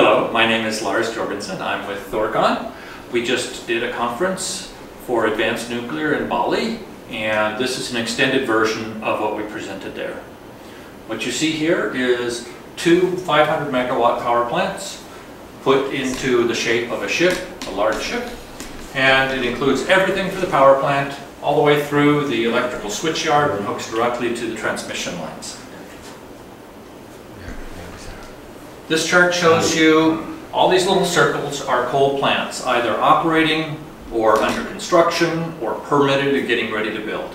Hello, my name is Lars Jorgensen. I'm with Thorcon. We just did a conference for advanced nuclear in Bali, and this is an extended version of what we presented there. What you see here is two 500 megawatt power plants put into the shape of a ship, a large ship, and it includes everything for the power plant all the way through the electrical switchyard and hooks directly to the transmission lines. This chart shows you all these little circles are coal plants, either operating or under construction or permitted and getting ready to build.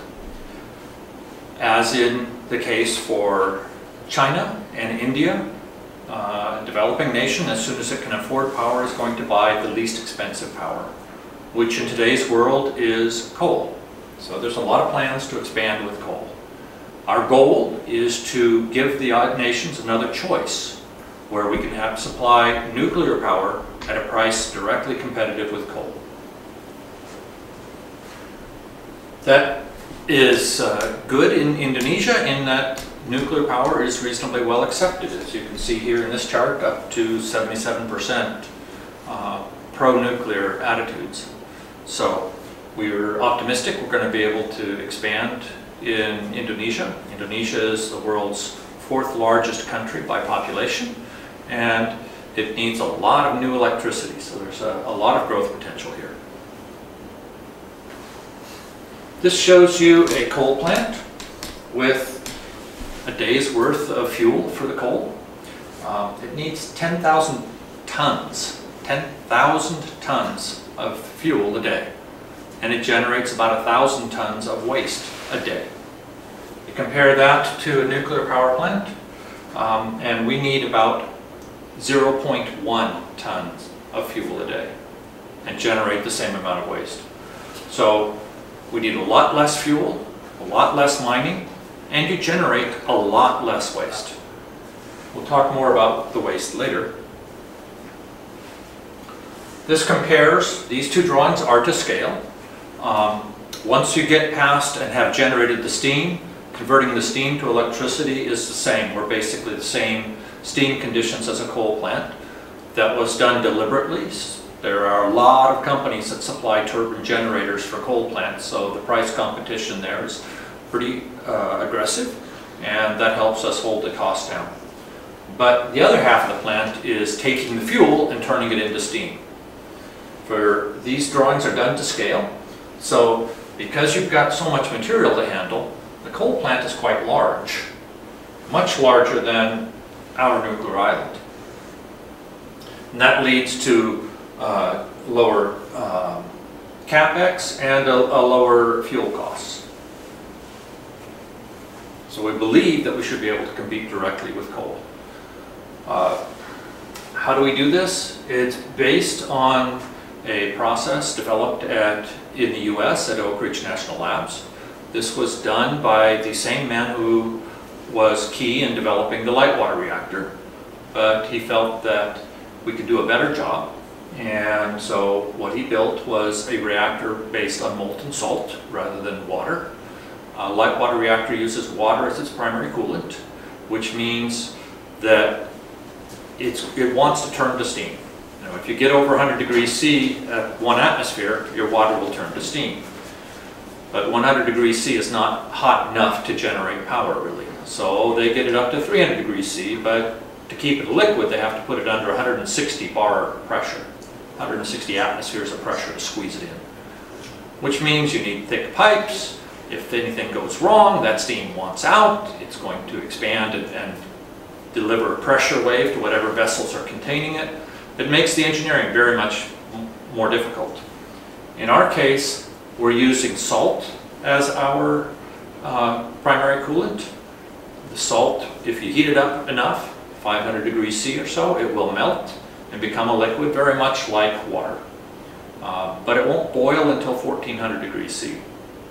As in the case for China and India, uh, developing nation, as soon as it can afford power, is going to buy the least expensive power, which in today's world is coal. So there's a lot of plans to expand with coal. Our goal is to give the odd nations another choice where we can have supply nuclear power at a price directly competitive with coal. That is uh, good in Indonesia in that nuclear power is reasonably well accepted. As you can see here in this chart, up to 77% uh, pro-nuclear attitudes. So we're optimistic we're going to be able to expand in Indonesia. Indonesia is the world's fourth largest country by population and it needs a lot of new electricity, so there's a, a lot of growth potential here. This shows you a coal plant with a day's worth of fuel for the coal. Um, it needs 10,000 tons, 10,000 tons of fuel a day. And it generates about 1,000 tons of waste a day. You compare that to a nuclear power plant, um, and we need about 0.1 tons of fuel a day and generate the same amount of waste. So we need a lot less fuel, a lot less mining, and you generate a lot less waste. We'll talk more about the waste later. This compares, these two drawings are to scale. Um, once you get past and have generated the steam, converting the steam to electricity is the same. We're basically the same steam conditions as a coal plant. That was done deliberately. There are a lot of companies that supply turbine generators for coal plants, so the price competition there is pretty uh, aggressive, and that helps us hold the cost down. But the other half of the plant is taking the fuel and turning it into steam. For these drawings are done to scale, so because you've got so much material to handle, the coal plant is quite large, much larger than our nuclear island. And that leads to uh, lower um, capex and a, a, lower fuel costs. So we believe that we should be able to compete directly with coal. Uh, how do we do this? It's based on a process developed at, in the US at Oak Ridge National Labs. This was done by the same man who was key in developing the light water reactor, but he felt that we could do a better job. And so what he built was a reactor based on molten salt rather than water. A light water reactor uses water as its primary coolant, which means that it's, it wants to turn to steam. Know, if you get over 100 degrees C at one atmosphere, your water will turn to steam. But 100 degrees C is not hot enough to generate power, really. So they get it up to 300 degrees C, but to keep it liquid, they have to put it under 160 bar pressure, 160 atmospheres of pressure to squeeze it in. Which means you need thick pipes. If anything goes wrong, that steam wants out. It's going to expand and, and deliver a pressure wave to whatever vessels are containing it. It makes the engineering very much more difficult. In our case, we're using salt as our uh, primary coolant. The salt, if you heat it up enough, 500 degrees C or so, it will melt and become a liquid very much like water. Uh, but it won't boil until 1400 degrees C.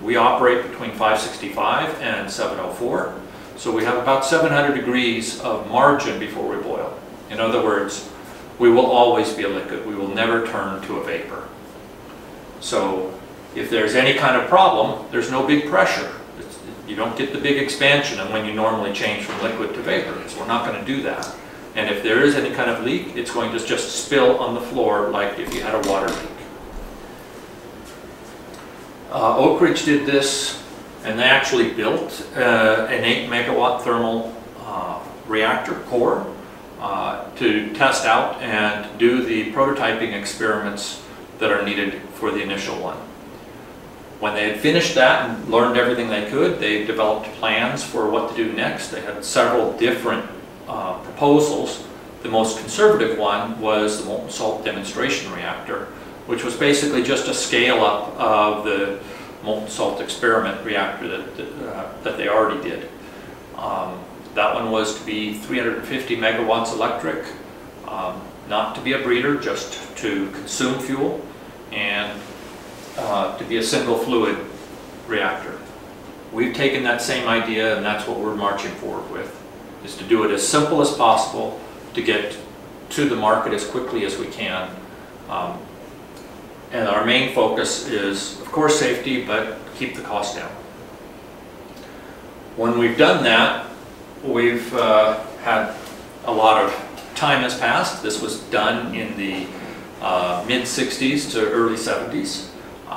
We operate between 565 and 704, so we have about 700 degrees of margin before we boil. In other words, we will always be a liquid. We will never turn to a vapor. So if there's any kind of problem, there's no big pressure you don't get the big expansion and when you normally change from liquid to vapor. So we're not going to do that. And if there is any kind of leak, it's going to just spill on the floor like if you had a water leak. Uh, Oak Ridge did this, and they actually built uh, an 8 megawatt thermal uh, reactor core uh, to test out and do the prototyping experiments that are needed for the initial one. When they had finished that and learned everything they could, they developed plans for what to do next. They had several different uh, proposals. The most conservative one was the molten salt demonstration reactor, which was basically just a scale up of the molten salt experiment reactor that, that, uh, that they already did. Um, that one was to be 350 megawatts electric, um, not to be a breeder, just to consume fuel, and uh, to be a single fluid reactor. We've taken that same idea and that's what we're marching forward with, is to do it as simple as possible to get to the market as quickly as we can. Um, and our main focus is, of course, safety, but keep the cost down. When we've done that, we've uh, had a lot of time has passed. This was done in the uh, mid-60s to early 70s.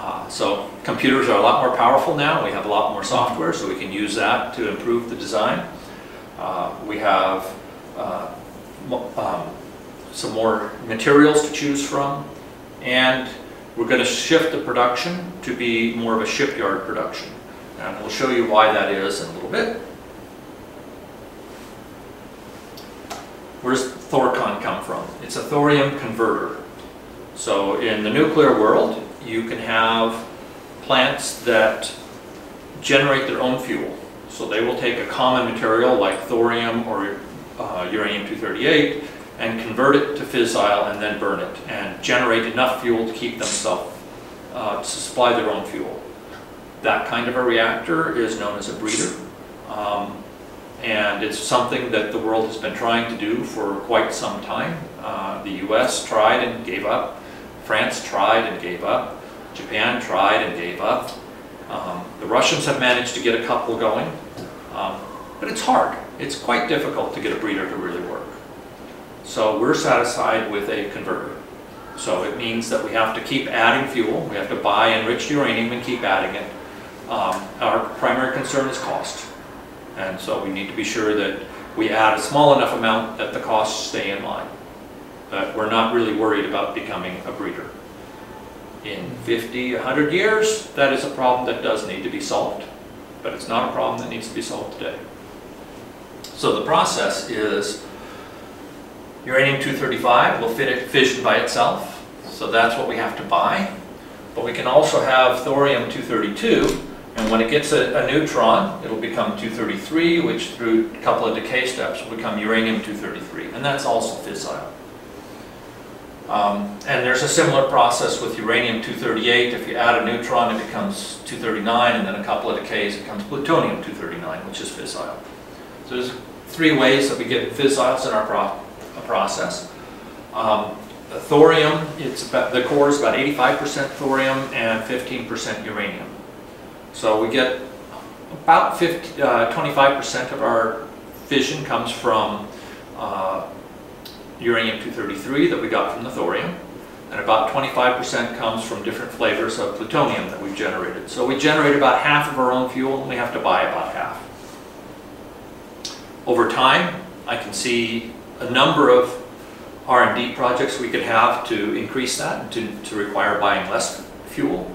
Uh, so computers are a lot more powerful now. We have a lot more software, so we can use that to improve the design. Uh, we have uh, um, some more materials to choose from, and we're going to shift the production to be more of a shipyard production. And we'll show you why that is in a little bit. Where does Thorcon come from? It's a thorium converter. So in the nuclear world, you can have plants that generate their own fuel. So they will take a common material like thorium or uh, uranium-238 and convert it to fissile and then burn it and generate enough fuel to keep themselves, uh, to supply their own fuel. That kind of a reactor is known as a breeder. Um, and it's something that the world has been trying to do for quite some time. Uh, the US tried and gave up. France tried and gave up. Japan tried and gave up. Um, the Russians have managed to get a couple going. Um, but it's hard. It's quite difficult to get a breeder to really work. So we're satisfied with a converter. So it means that we have to keep adding fuel. We have to buy enriched uranium and keep adding it. Um, our primary concern is cost. And so we need to be sure that we add a small enough amount that the costs stay in line. But we're not really worried about becoming a breeder. In 50, 100 years, that is a problem that does need to be solved. But it's not a problem that needs to be solved today. So the process is uranium-235 will fit fission by itself. So that's what we have to buy. But we can also have thorium-232 and when it gets a, a, neutron, it'll become 233, which through a couple of decay steps will become uranium-233, and that's also fissile. Um, and there's a similar process with uranium-238. If you add a neutron, it becomes 239, and then a couple of decays, it becomes plutonium-239, which is fissile. So there's three ways that we get fissiles in our pro process. Um, thorium, it's about, the core is about 85% thorium and 15% uranium. So we get about 25% uh, of our fission comes from uh, uranium-233 that we got from the thorium, and about 25% comes from different flavors of plutonium that we've generated. So we generate about half of our own fuel, and we have to buy about half. Over time, I can see a number of R&D projects we could have to increase that, to, to require buying less fuel.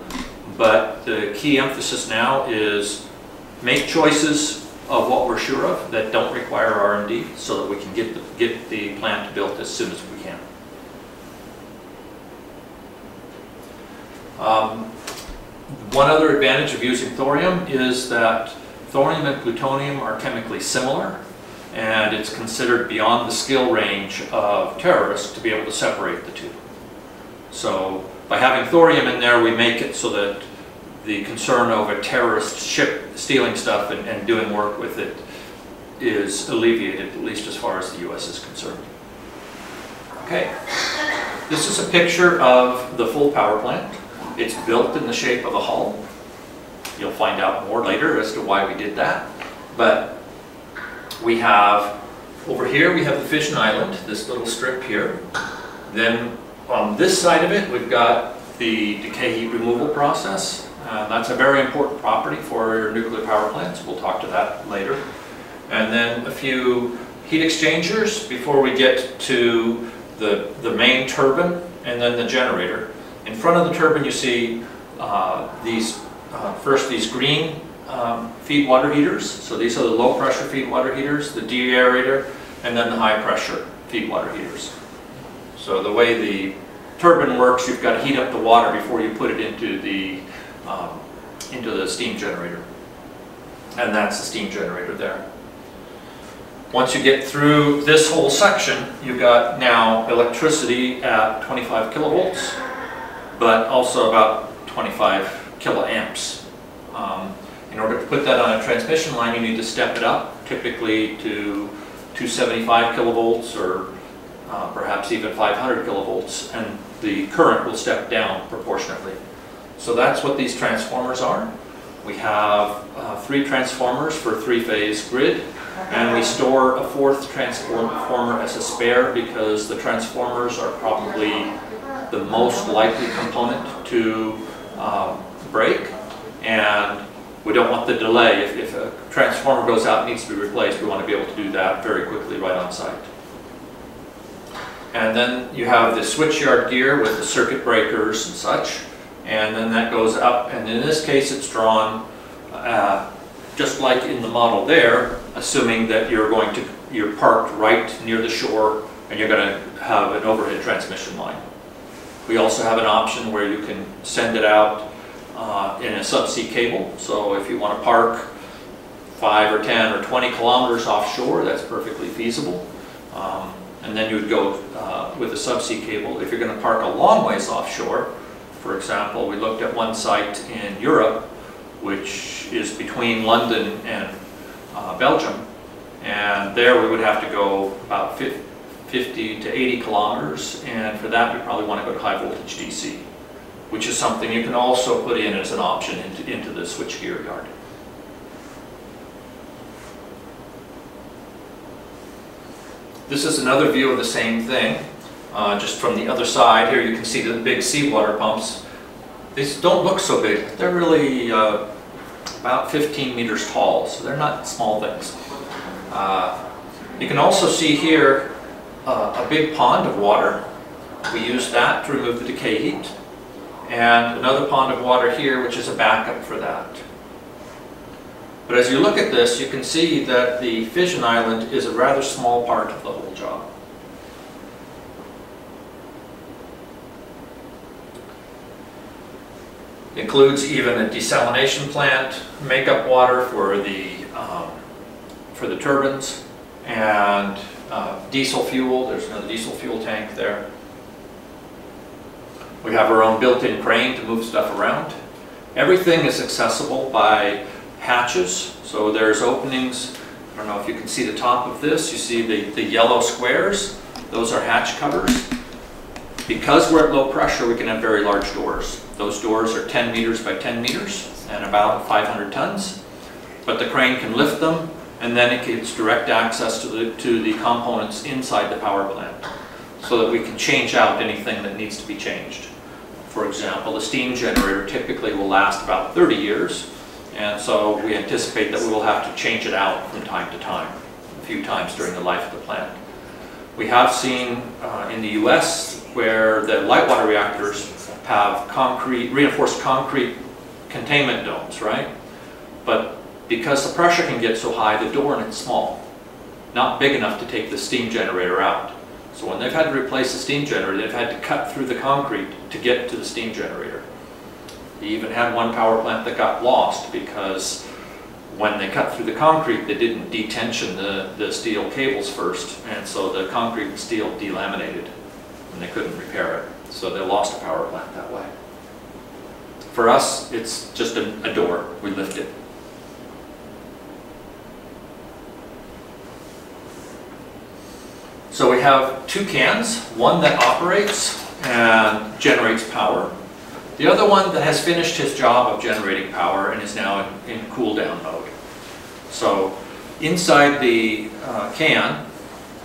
But the key emphasis now is make choices of what we're sure of that don't require R&D so that we can get the, get the plant built as soon as we can. Um, one other advantage of using thorium is that thorium and plutonium are chemically similar and it's considered beyond the skill range of terrorists to be able to separate the two. So by having thorium in there, we make it so that the concern a terrorist ship stealing stuff and, and doing work with it is alleviated, at least as far as the U.S. is concerned. Okay, this is a picture of the full power plant. It's built in the shape of a hull. You'll find out more later as to why we did that. But we have over here we have the fission island, this little strip here. Then on this side of it, we've got the decay heat removal process. Uh, that's a very important property for your nuclear power plants. We'll talk to that later. And then a few heat exchangers before we get to the, the main turbine and then the generator. In front of the turbine you see uh, these, uh, first these green um, feed water heaters. So these are the low pressure feed water heaters, the deaerator, and then the high pressure feed water heaters. So the way the turbine works, you've got to heat up the water before you put it into the, um, into the steam generator. And that's the steam generator there. Once you get through this whole section, you've got now electricity at 25 kilovolts, but also about 25 kiloamps. Um, in order to put that on a transmission line, you need to step it up, typically to 275 kilovolts or uh, perhaps even 500 kilovolts, and the current will step down proportionately. So that's what these transformers are. We have uh, three transformers for three-phase grid, and we store a fourth transformer as a spare because the transformers are probably the most likely component to um, break, and we don't want the delay. If, if a transformer goes out and needs to be replaced, we want to be able to do that very quickly right on site. And then you have the switchyard gear with the circuit breakers and such. And then that goes up, and in this case it's drawn uh, just like in the model there, assuming that you're going to, you're parked right near the shore and you're going to have an overhead transmission line. We also have an option where you can send it out uh, in a subsea cable. So if you want to park 5 or 10 or 20 kilometers offshore, that's perfectly feasible. Um, and then you would go uh, with a subsea cable. If you're going to park a long ways offshore, for example, we looked at one site in Europe, which is between London and uh, Belgium, and there we would have to go about 50 to 80 kilometers, and for that we probably want to go to high voltage DC which is something you can also put in as an option into, into the switchgear yard. This is another view of the same thing, uh, just from the other side. Here you can see the big seawater pumps. These don't look so big. They're really uh, about 15 meters tall, so they're not small things. Uh, you can also see here uh, a big pond of water. We use that to remove the decay heat and another pond of water here, which is a backup for that. But as you look at this, you can see that the fission island is a rather small part of the whole job. Includes even a desalination plant, makeup water for the, um, for the turbines, and uh, diesel fuel. There's another diesel fuel tank there. We have our own built-in crane to move stuff around. Everything is accessible by hatches, so there's openings. I don't know if you can see the top of this. You see the, the yellow squares? Those are hatch covers. Because we're at low pressure, we can have very large doors. Those doors are 10 meters by 10 meters and about 500 tons. But the crane can lift them, and then it gets direct access to the, to the components inside the power plant so that we can change out anything that needs to be changed. For example, the steam generator typically will last about 30 years, and so we anticipate that we will have to change it out from time to time, a few times during the life of the plant. We have seen uh, in the US where the light water reactors have concrete, reinforced concrete containment domes, right? But because the pressure can get so high, the door it's small, not big enough to take the steam generator out. So when they've had to replace the steam generator, they've had to cut through the concrete to get to the steam generator. They even had one power plant that got lost because when they cut through the concrete, they didn't detension the, the steel cables first, and so the concrete and steel delaminated, and they couldn't repair it. So they lost a power plant that way. For us, it's just a, a door. We lift it. So we have two cans, one that operates and generates power. The other one that has finished his job of generating power and is now in, in cool down mode. So inside the uh, can,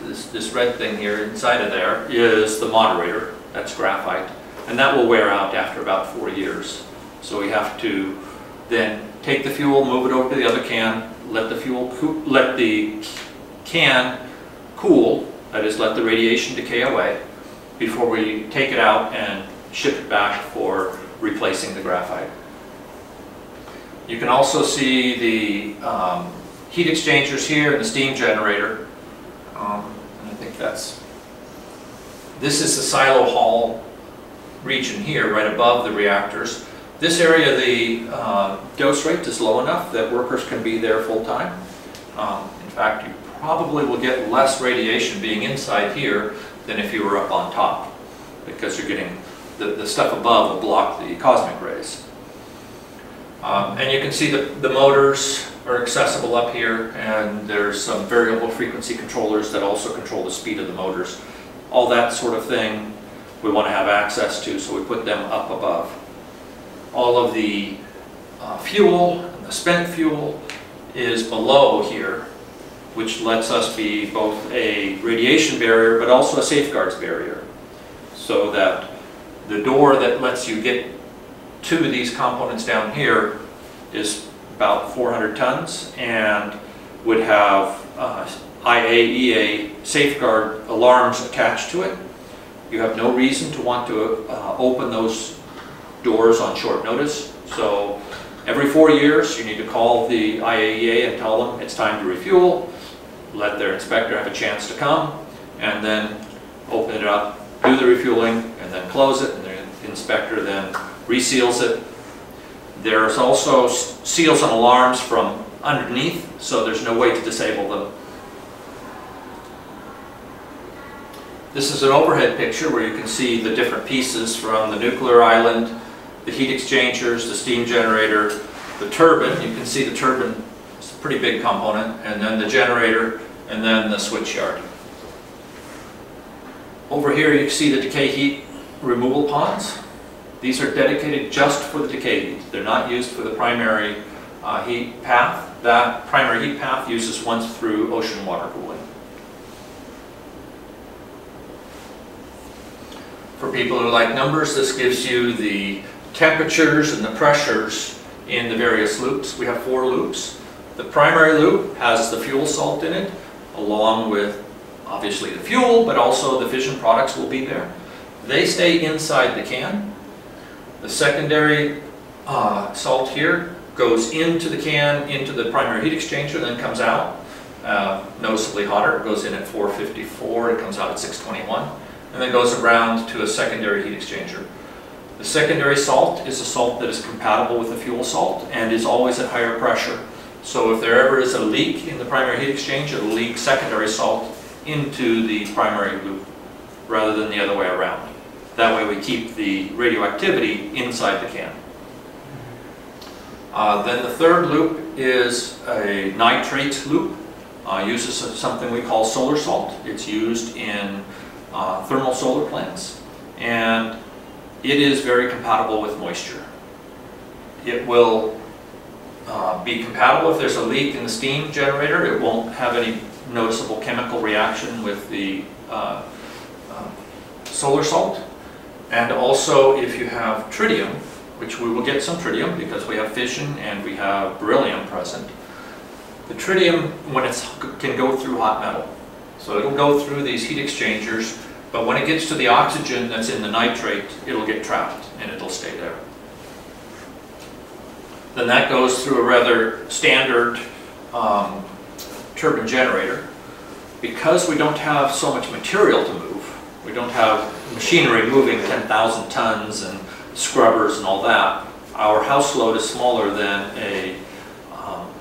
this, this red thing here inside of there is the moderator, that's graphite, and that will wear out after about four years. So we have to then take the fuel, move it over to the other can, let the fuel, let the can cool, that is, let the radiation decay away, before we take it out and ship it back for replacing the graphite. You can also see the um, heat exchangers here and the steam generator. Um, that's, this is the silo hall region here, right above the reactors. This area, the uh, dose rate is low enough that workers can be there full-time. Um, In fact, you probably will get less radiation being inside here than if you were up on top, because you're getting, the, the stuff above will block the cosmic rays. Um, And you can see the, the motors are accessible up here, and there's some variable frequency controllers that also control the speed of the motors. All that sort of thing we want to have access to, so we put them up above. All of the uh, fuel and the spent fuel is below here, which lets us be both a radiation barrier, but also a safeguards barrier. So that the door that lets you get to these components down here is about 400 tons and would have uh, IAEA safeguard alarms attached to it. You have no reason to want to uh, open those doors on short notice. So every four years, you need to call the IAEA and tell them it's time to refuel, let their inspector have a chance to come, and then open it up, do the refueling, and then close it, and the inspector then reseals it. There's also seals and alarms from underneath, so there's no way to disable them. This is an overhead picture where you can see the different pieces from the nuclear island, the heat exchangers, the steam generator, the turbine. You can see the turbine, it's a pretty big component, and then the generator, and then the switch yard. Over here, you can see the decay heat removal ponds. These are dedicated just for the decay heat. They're not used for the primary uh, heat path. That primary heat path uses once through ocean water cooling. For people who like numbers, this gives you the temperatures and the pressures in the various loops. We have four loops. The primary loop has the fuel salt in it, along with obviously the fuel, but also the fission products will be there. They stay inside the can. The secondary uh, salt here goes into the can, into the primary heat exchanger, then comes out uh, noticeably hotter. It goes in at 454, it comes out at 621, and then goes around to a secondary heat exchanger. The secondary salt is a salt that is compatible with the fuel salt and is always at higher pressure. So if there ever is a leak in the primary heat exchanger, it'll leak secondary salt into the primary loop rather than the other way around. That way we keep the radioactivity inside the can. Uh, Then the third loop is a nitrate loop. Uh, Uses something we call solar salt. It's used in uh, thermal solar plants. And it is very compatible with moisture. It will uh, be compatible if there's a leak in the steam generator. It won't have any noticeable chemical reaction with the uh, uh, solar salt. And also if you have tritium, which we will get some tritium because we have fission and we have beryllium present. The tritium, when it's, can go through hot metal. So it'll go through these heat exchangers, but when it gets to the oxygen that's in the nitrate, it'll get trapped and it'll stay there. Then that goes through a rather standard um, turbine generator. Because we don't have so much material to move, we don't have machinery moving 10,000 tons and scrubbers and all that, our house load is smaller than a um,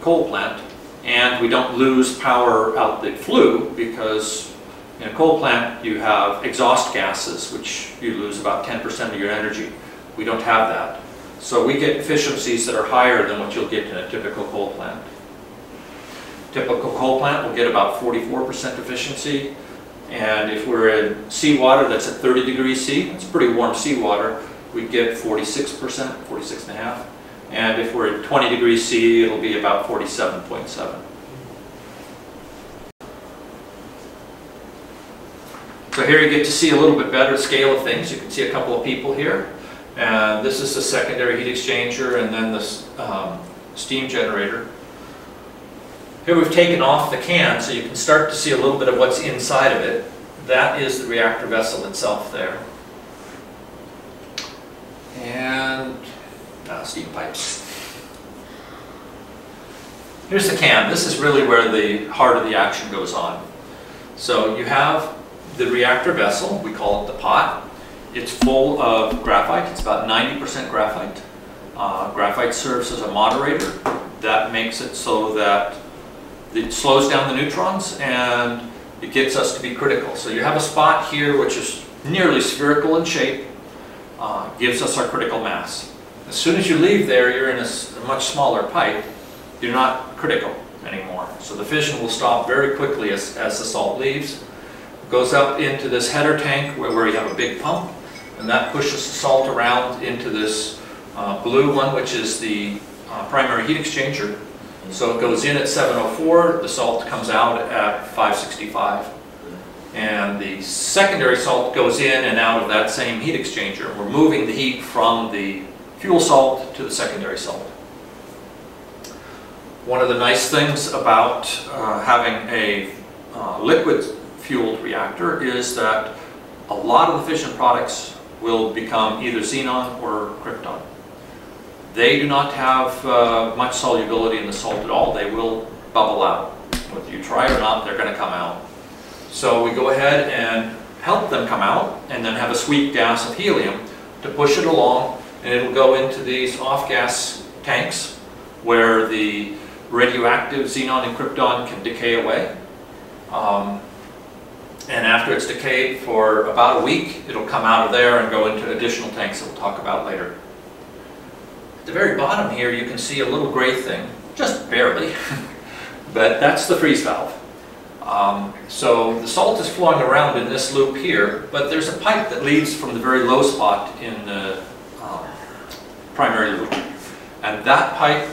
coal plant, and we don't lose power out the flue because in a coal plant you have exhaust gases, which you lose about 10% of your energy. We don't have that. So we get efficiencies that are higher than what you'll get in a typical coal plant. Typical coal plant will get about 44% efficiency. And if we're in seawater that's at 30 degrees C, it's pretty warm seawater, we get 46%, 46 and a half. And if we're at 20 degrees C, it'll be about 47.7. So here you get to see a little bit better scale of things. You can see a couple of people here. And this is the secondary heat exchanger and then this um, steam generator. Here we've taken off the can so you can start to see a little bit of what's inside of it. That is the reactor vessel itself there. And uh, steam pipes. Here's the can. This is really where the heart of the action goes on. So you have the reactor vessel, we call it the pot. It's full of graphite, it's about 90% graphite. Uh, graphite serves as a moderator. That makes it so that it slows down the neutrons and it gets us to be critical. So you have a spot here which is nearly spherical in shape, uh, gives us our critical mass. As soon as you leave there, you're in a, a much smaller pipe. You're not critical anymore. So the fission will stop very quickly as, as the salt leaves. It goes up into this header tank where, where you have a big pump, and that pushes the salt around into this uh, blue one, which is the uh, primary heat exchanger. So it goes in at 704, the salt comes out at 565. And the secondary salt goes in and out of that same heat exchanger. We're moving the heat from the fuel salt to the secondary salt. One of the nice things about uh, having a uh, liquid fueled reactor is that a lot of the fission products will become either xenon or krypton. They do not have uh, much solubility in the salt at all. They will bubble out. Whether you try or not, they're going to come out. So we go ahead and help them come out and then have a sweep gas of helium to push it along and it'll go into these off-gas tanks where the radioactive xenon and krypton can decay away. Um, and after it's decayed for about a week, it'll come out of there and go into additional tanks that we'll talk about later. At the very bottom here, you can see a little gray thing, just barely, but that's the freeze valve. Um, so the salt is flowing around in this loop here, but there's a pipe that leads from the very low spot in the um, primary loop. And that pipe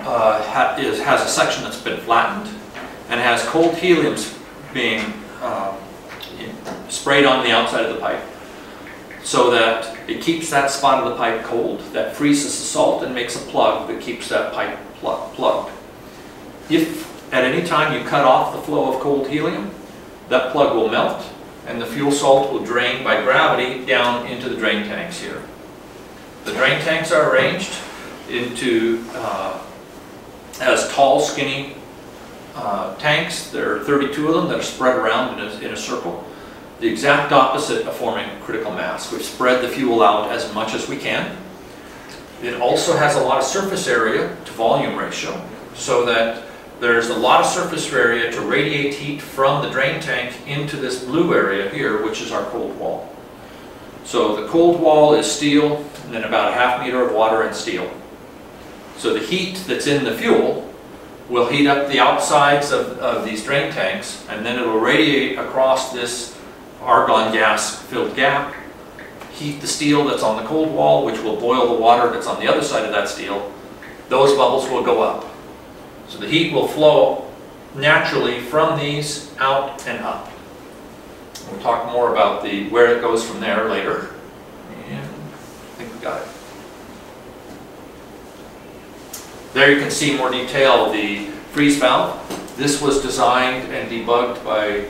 uh, ha is, has a section that's been flattened and has cold helium being um, sprayed on the outside of the pipe so that it keeps that spot of the pipe cold. That freezes the salt and makes a plug that keeps that pipe plug plugged. If at any time you cut off the flow of cold helium, that plug will melt and the fuel salt will drain by gravity down into the drain tanks here. The drain tanks are arranged into uh, as tall, skinny uh, tanks. There are 32 of them that are spread around in a, in a circle. The exact opposite of forming critical mass. We've spread the fuel out as much as we can. It also has a lot of surface area to volume ratio so that there's a lot of surface area to radiate heat from the drain tank into this blue area here, which is our cold wall. So the cold wall is steel, and then about a half meter of water and steel. So the heat that's in the fuel will heat up the outsides of, of these drain tanks, and then it will radiate across this argon gas filled gap, heat the steel that's on the cold wall, which will boil the water that's on the other side of that steel. Those bubbles will go up. So the heat will flow naturally from these out and up. We'll talk more about the where it goes from there later. And I think we got it. There you can see more detail the freeze valve. This was designed and debugged by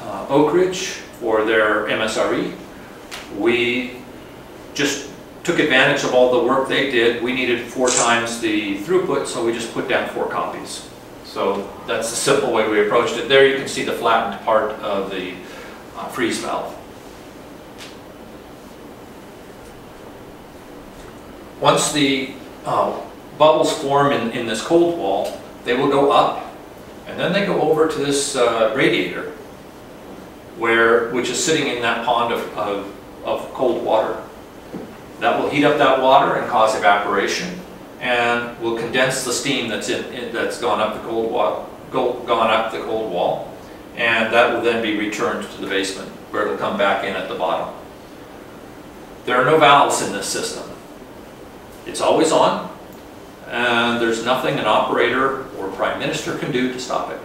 uh, Oak Ridge for their MSRE. We just took advantage of all the work they did. We needed four times the throughput, so we just put down four copies. So that's the simple way we approached it. There you can see the flattened part of the uh, freeze valve. Once the uh, bubbles form in, in this cold wall, they will go up, and then they go over to this uh, radiator, where, which is sitting in that pond of, of, of cold water. That will heat up that water and cause evaporation and will condense the steam that's in, in that's gone up the cold wall, go, gone up the cold wall, and that will then be returned to the basement where it'll come back in at the bottom. There are no valves in this system. It's always on, and there's nothing an operator or prime minister can do to stop it.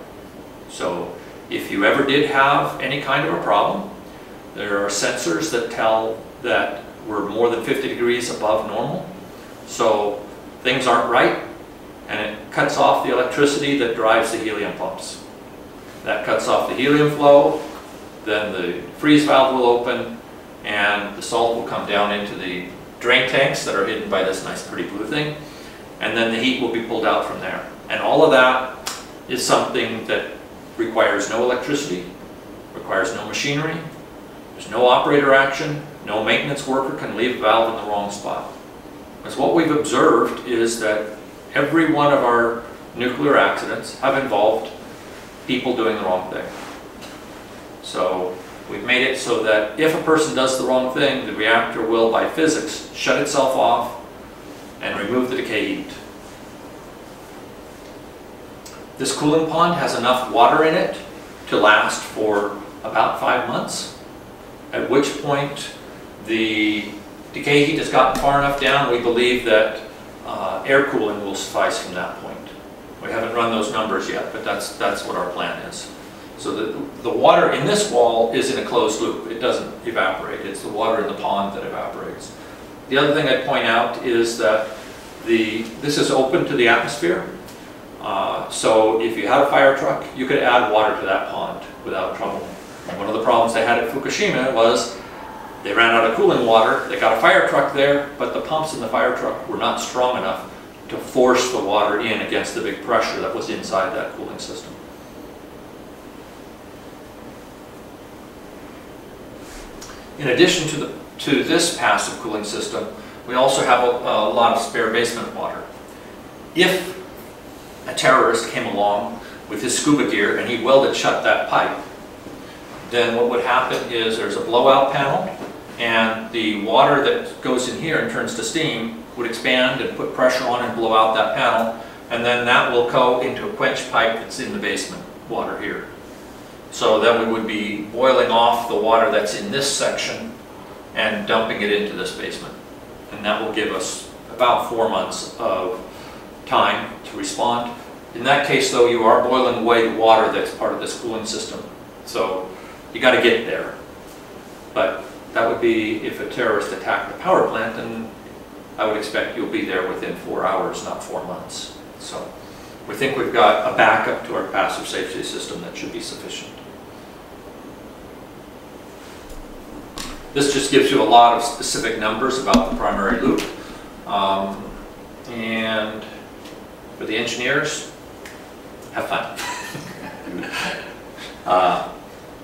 So if you ever did have any kind of a problem, There are sensors that tell that we're more than 50 degrees above normal. So things aren't right, and it cuts off the electricity that drives the helium pumps. That cuts off the helium flow, then the freeze valve will open, and the salt will come down into the drain tanks that are hidden by this nice pretty blue thing, and then the heat will be pulled out from there. And all of that is something that requires no electricity, requires no machinery, there's no operator action, no maintenance worker can leave a valve in the wrong spot. Because what we've observed is that every one of our nuclear accidents have involved people doing the wrong thing. So we've made it so that if a person does the wrong thing, the reactor will, by physics, shut itself off and remove the decay heat. This cooling pond has enough water in it to last for about five months, at which point the decay heat has gotten far enough down, we believe that uh, air cooling will suffice from that point. We haven't run those numbers yet, but that's, that's what our plan is. So the, the water in this wall is in a closed loop. It doesn't evaporate. It's the water in the pond that evaporates. The other thing I'd point out is that the, this is open to the atmosphere. Uh, so if you had a fire truck, you could add water to that pond without trouble. And one of the problems they had at Fukushima was they ran out of cooling water. They got a fire truck there, but the pumps in the fire truck were not strong enough to force the water in against the big pressure that was inside that cooling system. In addition to, the, to this passive cooling system, we also have a, a lot of spare basement water. If a terrorist came along with his scuba gear and he welded shut that pipe, then what would happen is there's a blowout panel and the water that goes in here and turns to steam would expand and put pressure on and blow out that panel and then that will go into a quench pipe that's in the basement water here. So then we would be boiling off the water that's in this section and dumping it into this basement. And that will give us about four months of time to respond. In that case though, you are boiling away the water that's part of this cooling system. So you got to get there. But that would be if a terrorist attacked the power plant, and I would expect you'll be there within four hours, not four months. So we think we've got a backup to our passive safety system that should be sufficient. This just gives you a lot of specific numbers about the primary loop. Um, and for the engineers, have fun. uh,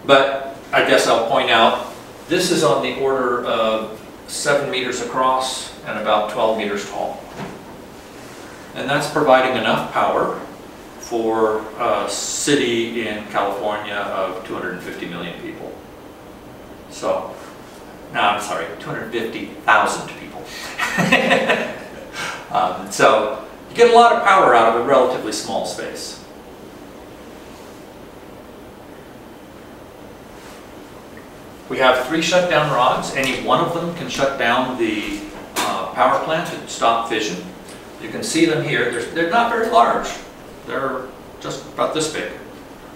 but I guess I'll point out this is on the order of seven meters across and about 12 meters tall. And that's providing enough power for a city in California of 250 million people. So, no, I'm sorry, 250,000 people. um, so, you get a lot of power out of a relatively small space. We have three shutdown rods. Any one of them can shut down the uh, power plant and stop fission. You can see them here. They're, they're not very large. They're just about this big.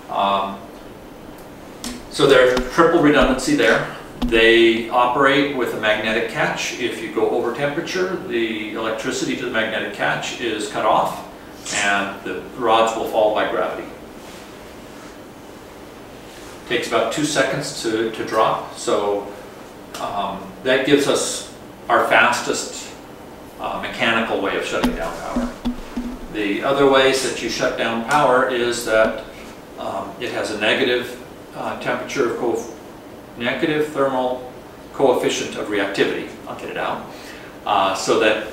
Um, so there's triple redundancy there. They operate with a magnetic catch. If you go over temperature, the electricity to the magnetic catch is cut off and the rods will fall by gravity. Takes about two seconds to, to drop, so um, that gives us our fastest uh, mechanical way of shutting down power. The other ways that you shut down power is that um, it has a negative uh, temperature, negative thermal coefficient of reactivity, I'll get it out, uh, so that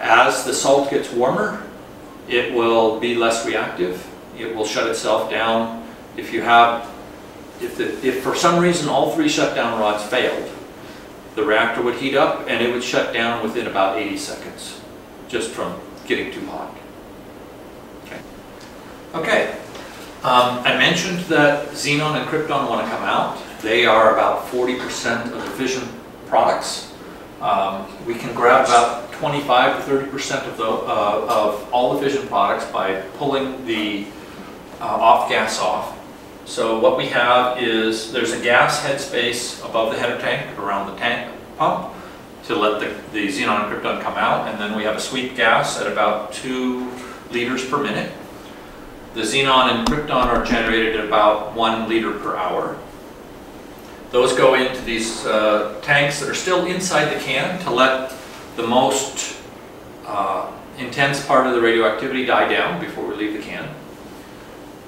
as the salt gets warmer, it will be less reactive. It will shut itself down. If you have if, the, if for some reason all three shutdown rods failed, the reactor would heat up and it would shut down within about 80 seconds, just from getting too hot. Okay. Okay. Um, I mentioned that Xenon and Krypton want to come out. They are about 40% of the fission products. Um, we can grab about 25 to 30% of, the, uh, of all the fission products by pulling the uh, off gas off So what we have is, there's a gas headspace above the header tank, around the tank pump, to let the, the xenon and krypton come out, and then we have a sweep gas at about two liters per minute. The xenon and krypton are generated at about one liter per hour. Those go into these uh, tanks that are still inside the can to let the most uh, intense part of the radioactivity die down before we leave the can.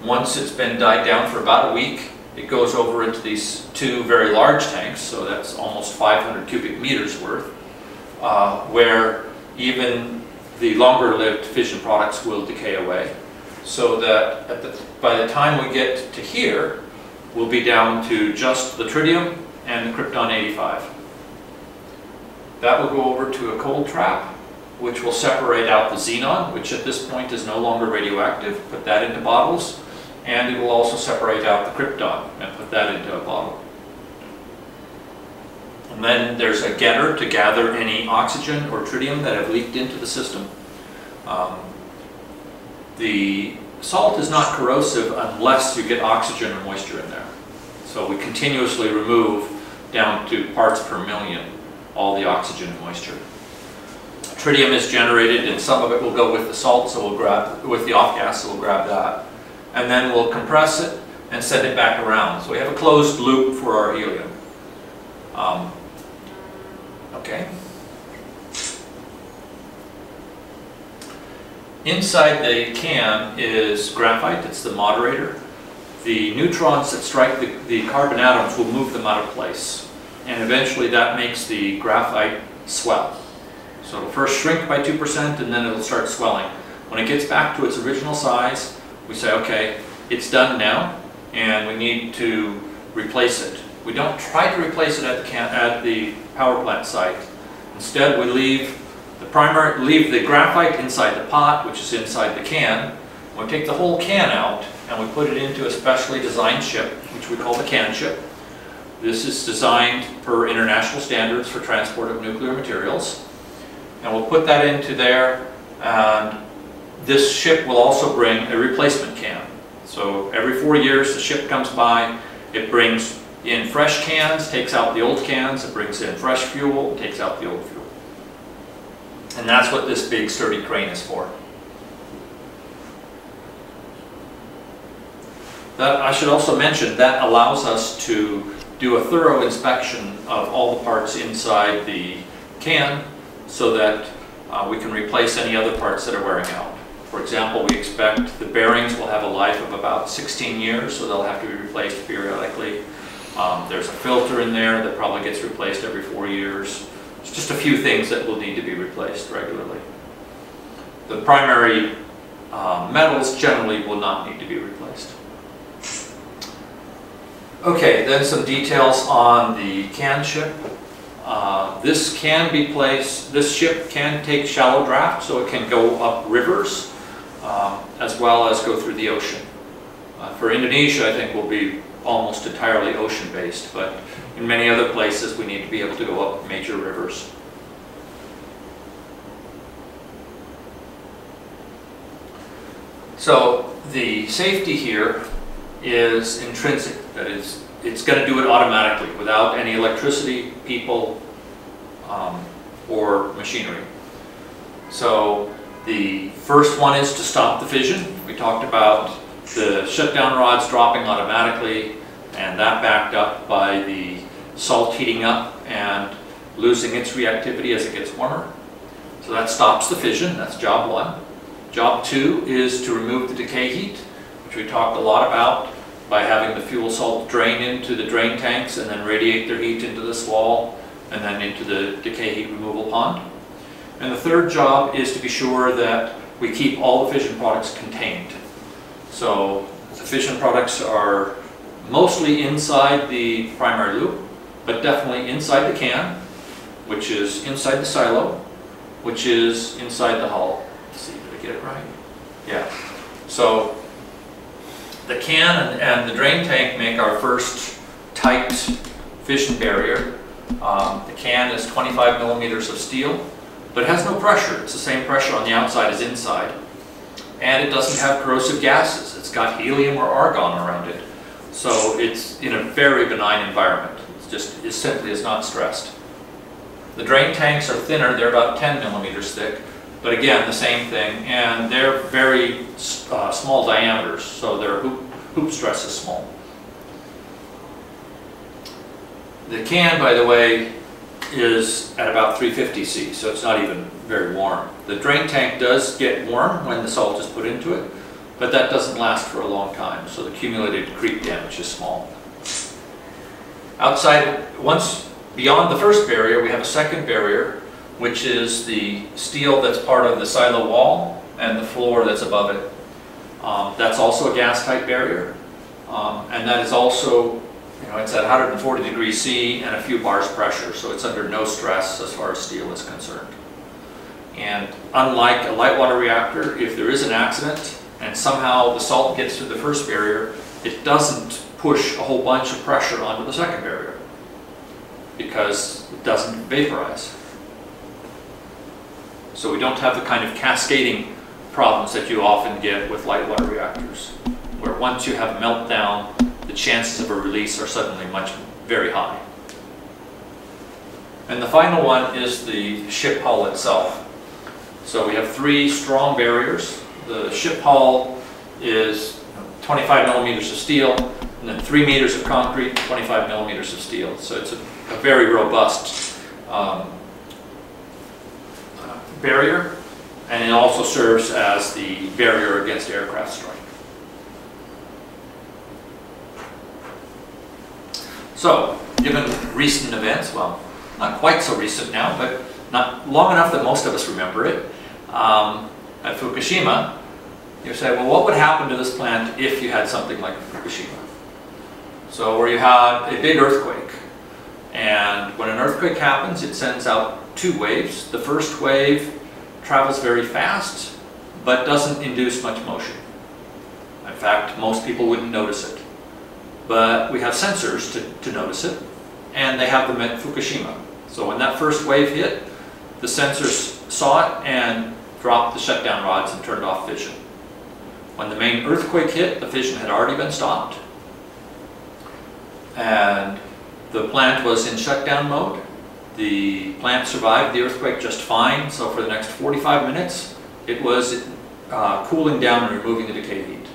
Once it's been died down for about a week, it goes over into these two very large tanks, so that's almost 500 cubic meters worth, uh, where even the longer lived fission products will decay away. So that the, by the time we get to here, we'll be down to just the tritium and the krypton 85. That will go over to a cold trap, which will separate out the xenon, which at this point is no longer radioactive, put that into bottles, and it will also separate out the krypton and put that into a bottle. And then there's a getter to gather any oxygen or tritium that have leaked into the system. Um, the salt is not corrosive unless you get oxygen or moisture in there. So we continuously remove down to parts per million all the oxygen and moisture. Tritium is generated and some of it will go with the salt, so we'll grab, with the off gas, so we'll grab that and then we'll compress it and send it back around. So we have a closed loop for our helium. Um, okay. Inside the can is graphite, it's the moderator. The neutrons that strike the, the carbon atoms will move them out of place. And eventually that makes the graphite swell. So it'll first shrink by 2% and then it'll start swelling. When it gets back to its original size, we say, okay, it's done now, and we need to replace it. We don't try to replace it at the, at the power plant site. Instead, we leave the primary, leave the graphite inside the pot, which is inside the can. We take the whole can out, and we put it into a specially designed ship, which we call the can ship. This is designed per international standards for transport of nuclear materials. And we'll put that into there, and this ship will also bring a replacement can. So every four years the ship comes by, it brings in fresh cans, takes out the old cans, it brings in fresh fuel, takes out the old fuel. And that's what this big sturdy crane is for. That, I should also mention that allows us to do a thorough inspection of all the parts inside the can so that uh, we can replace any other parts that are wearing out. For example, we expect the bearings will have a life of about 16 years, so they'll have to be replaced periodically. Um, there's a filter in there that probably gets replaced every four years. It's just a few things that will need to be replaced regularly. The primary uh, metals generally will not need to be replaced. Okay, then some details on the can ship. Uh, this can be placed, this ship can take shallow draft, so it can go up rivers um, as well as go through the ocean. Uh, for Indonesia, I think we'll be almost entirely ocean-based, but in many other places we need to be able to go up major rivers. So the safety here is intrinsic, that is, it's going to do it automatically without any electricity, people, um, or machinery. So the first one is to stop the fission. We talked about the shutdown rods dropping automatically and that backed up by the salt heating up and losing its reactivity as it gets warmer. So that stops the fission, that's job one. Job two is to remove the decay heat, which we talked a lot about by having the fuel salt drain into the drain tanks and then radiate their heat into this wall and then into the decay heat removal pond. And the third job is to be sure that we keep all the fission products contained. So the fission products are mostly inside the primary loop, but definitely inside the can, which is inside the silo, which is inside the hull. Let's see, did I get it right? Yeah. So the can and, the drain tank make our first tight fission barrier. Um, the can is 25 millimeters of steel but it has no pressure. It's the same pressure on the outside as inside. And it doesn't have corrosive gases. It's got helium or argon around it. So it's in a very benign environment. Just, it simply is not stressed. The drain tanks are thinner, they're about 10 millimeters thick, but again, the same thing, and they're very uh, small diameters, so their hoop, hoop stress is small. The can, by the way, is at about 350 C, so it's not even very warm. The drain tank does get warm when the salt is put into it, but that doesn't last for a long time, so the accumulated creep damage is small. Outside, once beyond the first barrier, we have a second barrier, which is the steel that's part of the silo wall and the floor that's above it. Um, that's also a gas-type barrier, um, and that is also, you know, it's at 140 degrees C and a few bars pressure, so it's under no stress as far as steel is concerned. And unlike a light water reactor, if there is an accident, and somehow the salt gets through the first barrier, it doesn't push a whole bunch of pressure onto the second barrier because it doesn't vaporize. So we don't have the kind of cascading problems that you often get with light water reactors, where once you have a meltdown, the chances of a release are suddenly much, very high. And the final one is the ship hull itself. So we have three strong barriers the ship hull is 25 millimeters of steel, and then 3 meters of concrete, 25 millimeters of steel. So it's a, a very robust um, uh, barrier, and it also serves as the barrier against aircraft strike. So, given recent events, well, not quite so recent now, but not long enough that most of us remember it, um, at Fukushima, you say, well, what would happen to this plant if you had something like Fukushima? So where you had a big earthquake, and when an earthquake happens, it sends out two waves. The first wave travels very fast, but doesn't induce much motion. In fact, most people wouldn't notice it. But we have sensors to, to notice it, and they have them at Fukushima. So when that first wave hit, the sensors saw it and dropped the shutdown rods and turned off fission. When the main earthquake hit, the fission had already been stopped. And the plant was in shutdown mode. The plant survived the earthquake just fine, so for the next 45 minutes, it was uh, cooling down and removing the decay heat.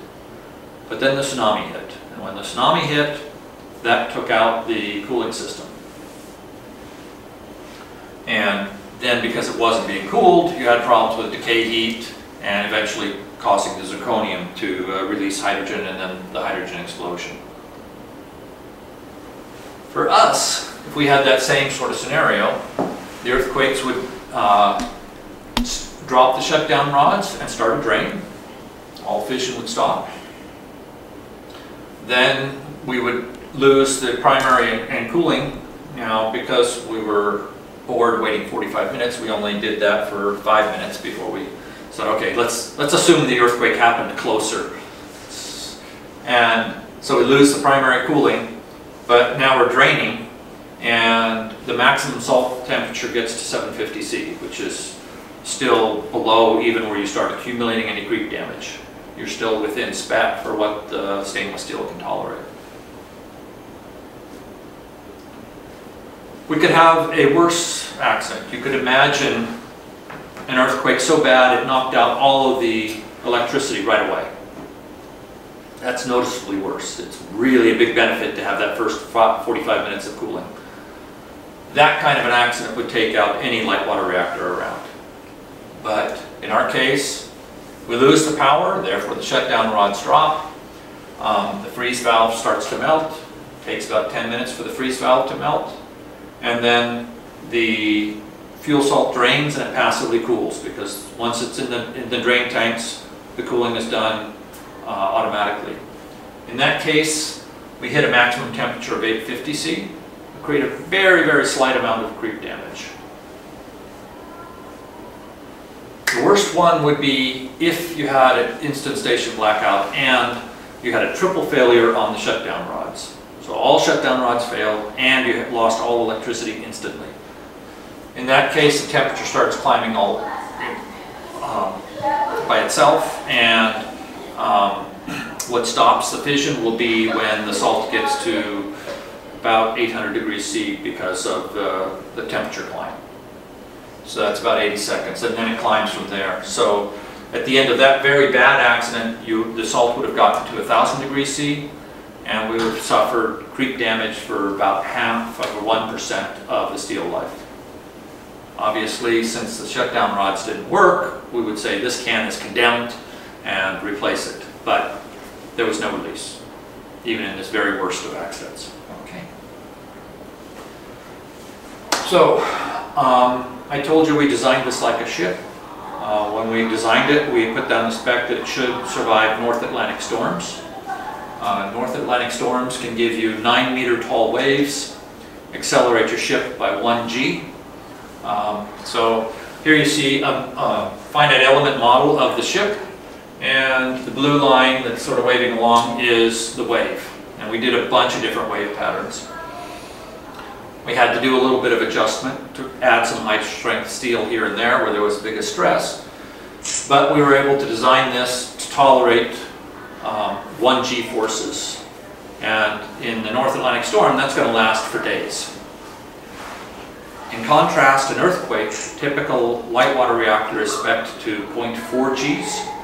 But then the tsunami hit. And when the tsunami hit, that took out the cooling system. And then because it wasn't being cooled, you had problems with decay heat and eventually causing the zirconium to uh, release hydrogen and then the hydrogen explosion. For us, if we had that same sort of scenario, the earthquakes would uh, drop the shutdown rods and start a drain. All fission would stop. Then we would lose the primary and cooling. Now, because we were bored waiting 45 minutes, we only did that for five minutes before we said, okay, let's let's assume the earthquake happened closer. And so we lose the primary cooling, but now we're draining, and the maximum salt temperature gets to 750 C, which is still below even where you start accumulating any creep damage. You're still within SPET for what the stainless steel can tolerate. We could have a worse accident. You could imagine an earthquake so bad it knocked out all of the electricity right away. That's noticeably worse. It's really a big benefit to have that first 45 minutes of cooling. That kind of an accident would take out any light water reactor around. But in our case, we lose the power, therefore the shutdown rods drop. Um, the freeze valve starts to melt. Takes about 10 minutes for the freeze valve to melt. And then the fuel salt drains and it passively cools because once it's in the, in the drain tanks, the cooling is done uh, automatically. In that case, we hit a maximum temperature of 850 C, create a very, very slight amount of creep damage. The worst one would be if you had an instant station blackout and you had a triple failure on the shutdown rods. So all shutdown rods failed and you lost all electricity instantly. In that case, the temperature starts climbing all um, by itself, and um, What stops the fission will be when the salt gets to about 800 degrees C because of the, the temperature climb. So that's about 80 seconds, and then it climbs from there. So at the end of that very bad accident, you, the salt would have gotten to 1,000 degrees C, and we would have suffered creep damage for about half of 1% of the steel life. Obviously, since the shutdown rods didn't work, we would say this can is condemned and replace it. But there was no release, even in this very worst of accidents. Okay. So, um, I told you we designed this like a ship. Uh, when we designed it, we put down the spec that it should survive North Atlantic storms. Uh, North Atlantic storms can give you 9 meter tall waves, accelerate your ship by 1 G. Um, so here you see a, a finite element model of the ship, and the blue line that's sort of waving along is the wave. And we did a bunch of different wave patterns. We had to do a little bit of adjustment to add some high strength steel here and there where there was biggest stress. But we were able to design this to tolerate um, 1G forces. And in the North Atlantic storm, that's going to last for days. In contrast, an earthquake, typical light water reactor is spec to 0.4 Gs,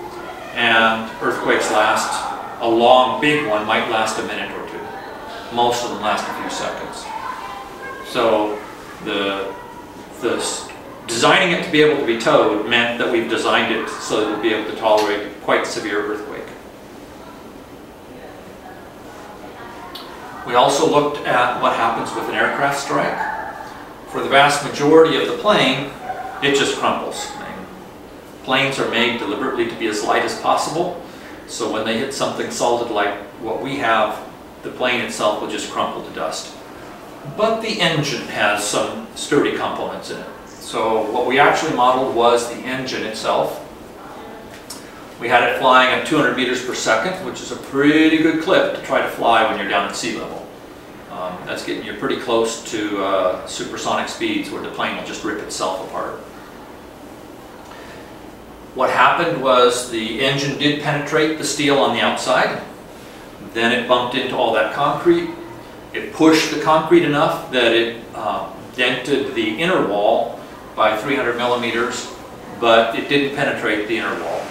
and earthquakes last, a long, big one might last a minute or two. Most of them last a few seconds. So the, the designing it to be able to be towed meant that we've designed it so that it would be able to tolerate quite severe earthquake. We also looked at what happens with an aircraft strike. For the vast majority of the plane, it just crumbles. Planes are made deliberately to be as light as possible, so when they hit something solid like what we have, the plane itself will just crumple to dust. But the engine has some sturdy components in it. So what we actually modeled was the engine itself. We had it flying at 200 meters per second, which is a pretty good clip to try to fly when you're down at sea level. Um, that's getting you pretty close to uh, supersonic speeds where the plane will just rip itself apart. What happened was the engine did penetrate the steel on the outside. Then it bumped into all that concrete. It pushed the concrete enough that it uh, dented the inner wall by 300 millimeters, but it didn't penetrate the inner wall.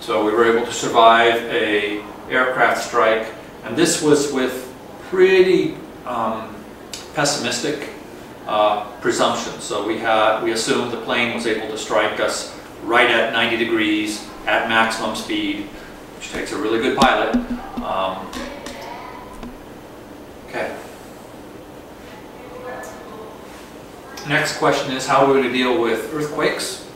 So we were able to survive a aircraft strike, and this was with pretty um, pessimistic uh, presumptions. So we had we assumed the plane was able to strike us right at 90 degrees at maximum speed, which takes a really good pilot. Um, okay. Next question is how are we're going to deal with earthquakes.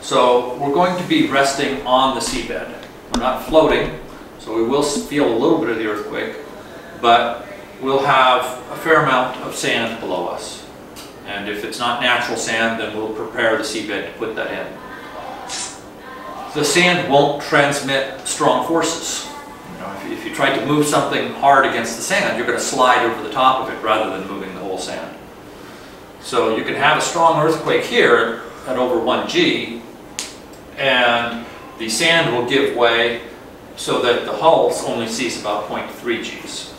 So we're going to be resting on the seabed. We're not floating, so we will feel a little bit of the earthquake, but we'll have a fair amount of sand below us. And if it's not natural sand, then we'll prepare the seabed to put that in. The sand won't transmit strong forces. You know, if, you, if you try to move something hard against the sand, you're going to slide over the top of it rather than moving the whole sand. So you can have a strong earthquake here at over 1G, and the sand will give way so that the hull only sees about 0.3 Gs.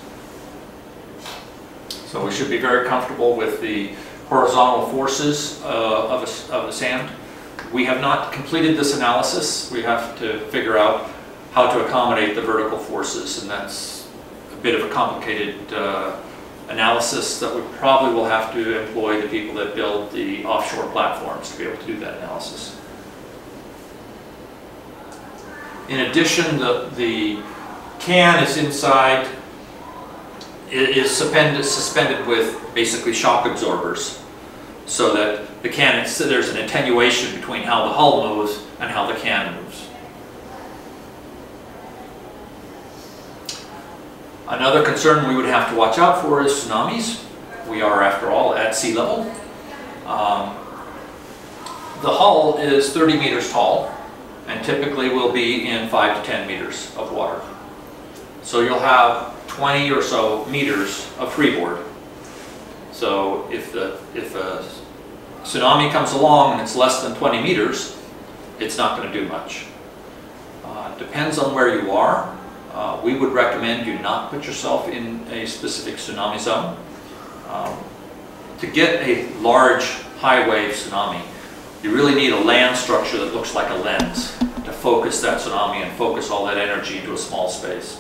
So we should be very comfortable with the horizontal forces uh, of, a, of the sand. We have not completed this analysis. We have to figure out how to accommodate the vertical forces, and that's a bit of a complicated uh, analysis that we probably will have to employ the people that build the offshore platforms to be able to do that analysis. In addition, the, the can is inside, it is suspended, suspended with basically shock absorbers so that the can, so there's an attenuation between how the hull moves and how the can moves. Another concern we would have to watch out for is tsunamis. We are, after all, at sea level. Um, the hull is 30 meters tall and typically will be in 5 to 10 meters of water. So you'll have 20 or so meters of freeboard. So if, the, if a tsunami comes along and it's less than 20 meters, it's not going to do much. Uh, Depends on where you are. Uh, We would recommend you not put yourself in a specific tsunami zone. Um, To get a large high wave tsunami, you really need a land structure that looks like a lens to focus that tsunami and focus all that energy into a small space.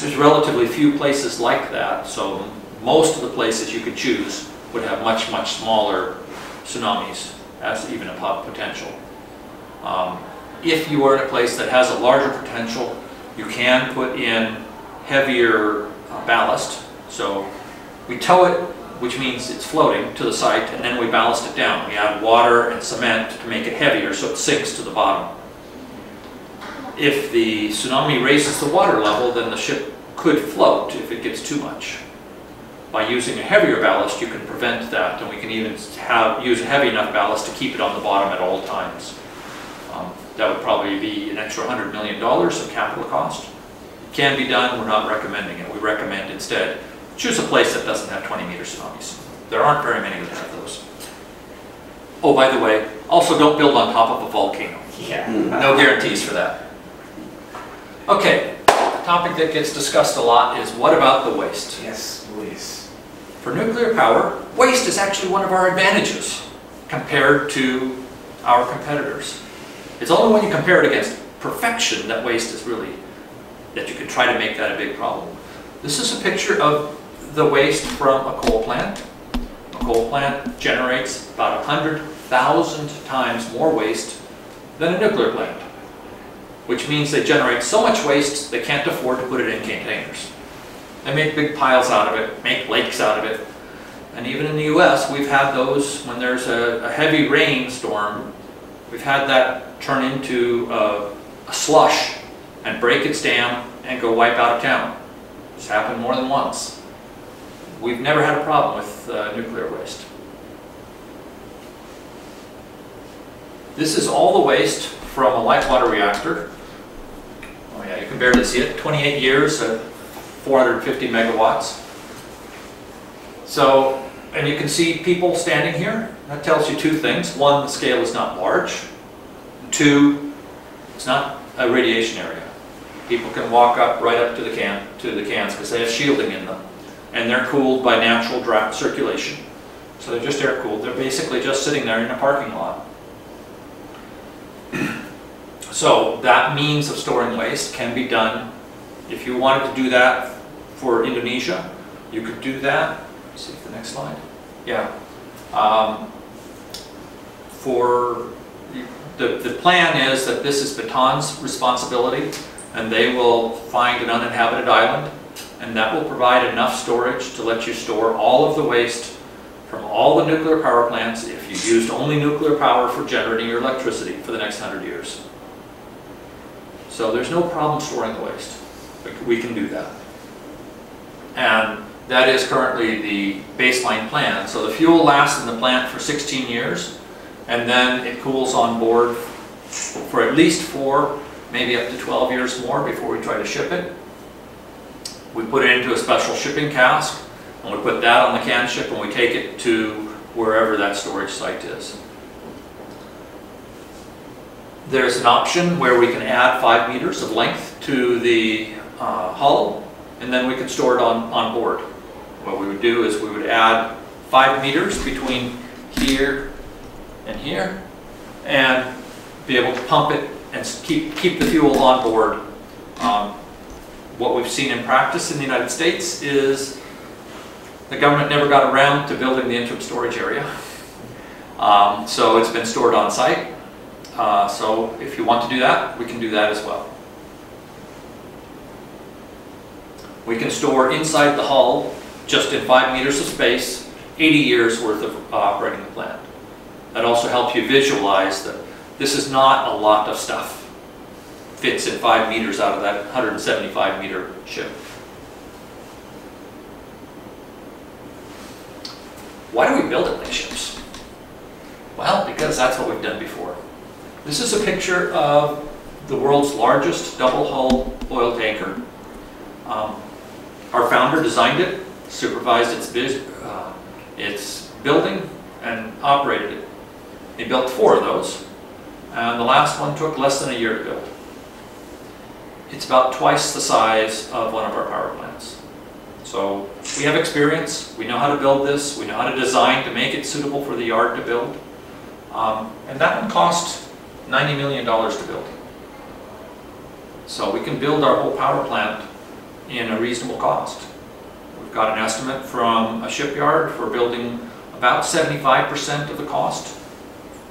There's relatively few places like that, so most of the places you could choose would have much, much smaller tsunamis as even a potential. Um, If you are in a place that has a larger potential, you can put in heavier uh, ballast. So we tow it, which means it's floating to the site, and then we ballast it down. We add water and cement to make it heavier so it sinks to the bottom. If the tsunami raises the water level, then the ship could float if it gets too much. By using a heavier ballast, you can prevent that, and we can even have, use a heavy enough ballast to keep it on the bottom at all times. Um, That would probably be an extra $100 million of capital cost. Can be done, we're not recommending it. We recommend instead, choose a place that doesn't have 20 meter tsunamis. There aren't very many that have those. Oh, by the way, also don't build on top of a volcano. Yeah. No guarantees for that. Okay, a topic that gets discussed a lot is what about the waste? Yes, please. For nuclear power, waste is actually one of our advantages compared to our competitors. It's only when you compare it against perfection that waste is really, that you can try to make that a big problem. This is a picture of the waste from a coal plant. A coal plant generates about 100,000 times more waste than a nuclear plant, which means they generate so much waste they can't afford to put it in containers. They make big piles out of it, make lakes out of it. And even in the US, we've had those when there's a, a heavy rainstorm, we've had that turn into a, a slush and break its dam and go wipe out a town. It's happened more than once. We've never had a problem with uh, nuclear waste. This is all the waste from a light water reactor. Oh yeah, you can barely see it, 28 years 450 megawatts. So, and you can see people standing here. That tells you two things. One, the scale is not large. Two, it's not a radiation area. People can walk up right up to the can to the cans because they have shielding in them, and they're cooled by natural draft circulation. So they're just air cooled. They're basically just sitting there in a parking lot. So that means of storing waste can be done. If you wanted to do that for Indonesia, you could do that. See the next slide. Yeah. Um, for the, the plan is that this is BATAN's responsibility, and they will find an uninhabited island, and that will provide enough storage to let you store all of the waste from all the nuclear power plants if you used only nuclear power for generating your electricity for the next hundred years. So there's no problem storing the waste. We can do that. And that is currently the baseline plan. So the fuel lasts in the plant for 16 years, and then it cools on board for at least four, maybe up to 12 years more before we try to ship it. We put it into a special shipping cask, and we put that on the can ship, and we take it to wherever that storage site is. There's an option where we can add five meters of length to the uh, hull, and then we could store it on, on board. What we would do is we would add five meters between here and here, and be able to pump it and keep, keep the fuel on board. Um, What we've seen in practice in the United States is the government never got around to building the interim storage area. Um, So it's been stored on site. Uh, So if you want to do that, we can do that as well. We can store inside the hull, just in five meters of space, 80 years worth of operating the plant. That also helps you visualize that this is not a lot of stuff. Fits in five meters out of that 175 meter ship. Why do we build it like ships? Well, because that's what we've done before. This is a picture of the world's largest double-hull oil tanker. Um, Our founder designed it, supervised its, uh, its building, and operated it. He built four of those, and the last one took less than a year to build. it's about twice the size of one of our power plants. So we have experience, we know how to build this, we know how to design to make it suitable for the yard to build. Um, and that one cost $90 million to build. So we can build our whole power plant in a reasonable cost. We've got an estimate from a shipyard for building about 75% of the cost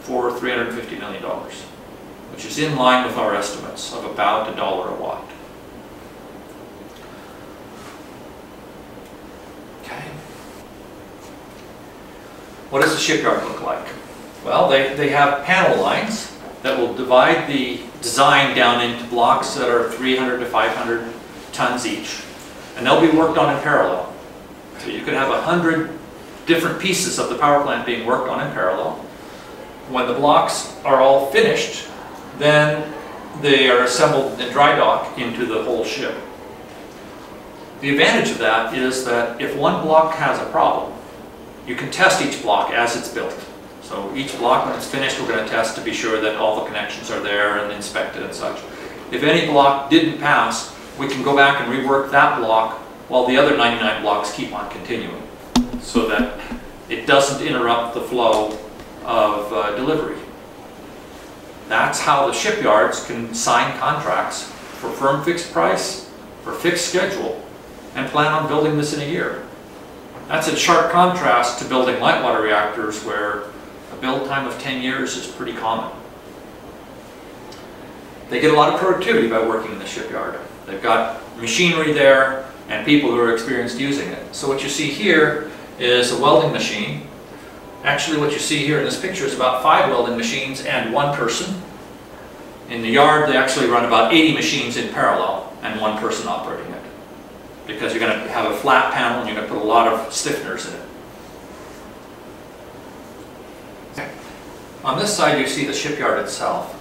for $350 million, which is in line with our estimates of about a dollar a watt. Okay. What does the shipyard look like? Well, they, they have panel lines that will divide the design down into blocks that are 300 to 500 tons each. And they'll be worked on in parallel. So you could have a hundred different pieces of the power plant being worked on in parallel. When the blocks are all finished, then they are assembled in dry dock into the whole ship. The advantage of that is that if one block has a problem, you can test each block as it's built. So each block, when it's finished, we're going to test to be sure that all the connections are there and inspected and such. If any block didn't pass, we can go back and rework that block while the other 99 blocks keep on continuing so that it doesn't interrupt the flow of uh, delivery. That's how the shipyards can sign contracts for firm fixed price, for fixed schedule, and plan on building this in a year. That's in sharp contrast to building light water reactors where a build time of 10 years is pretty common. They get a lot of productivity by working in the shipyard. They've got machinery there and people who are experienced using it. So what you see here is a welding machine. Actually what you see here in this picture is about five welding machines and one person. In the yard they actually run about 80 machines in parallel and one person operating it. Because you're going to have a flat panel and you're going to put a lot of stiffeners in it. On this side you see the shipyard itself.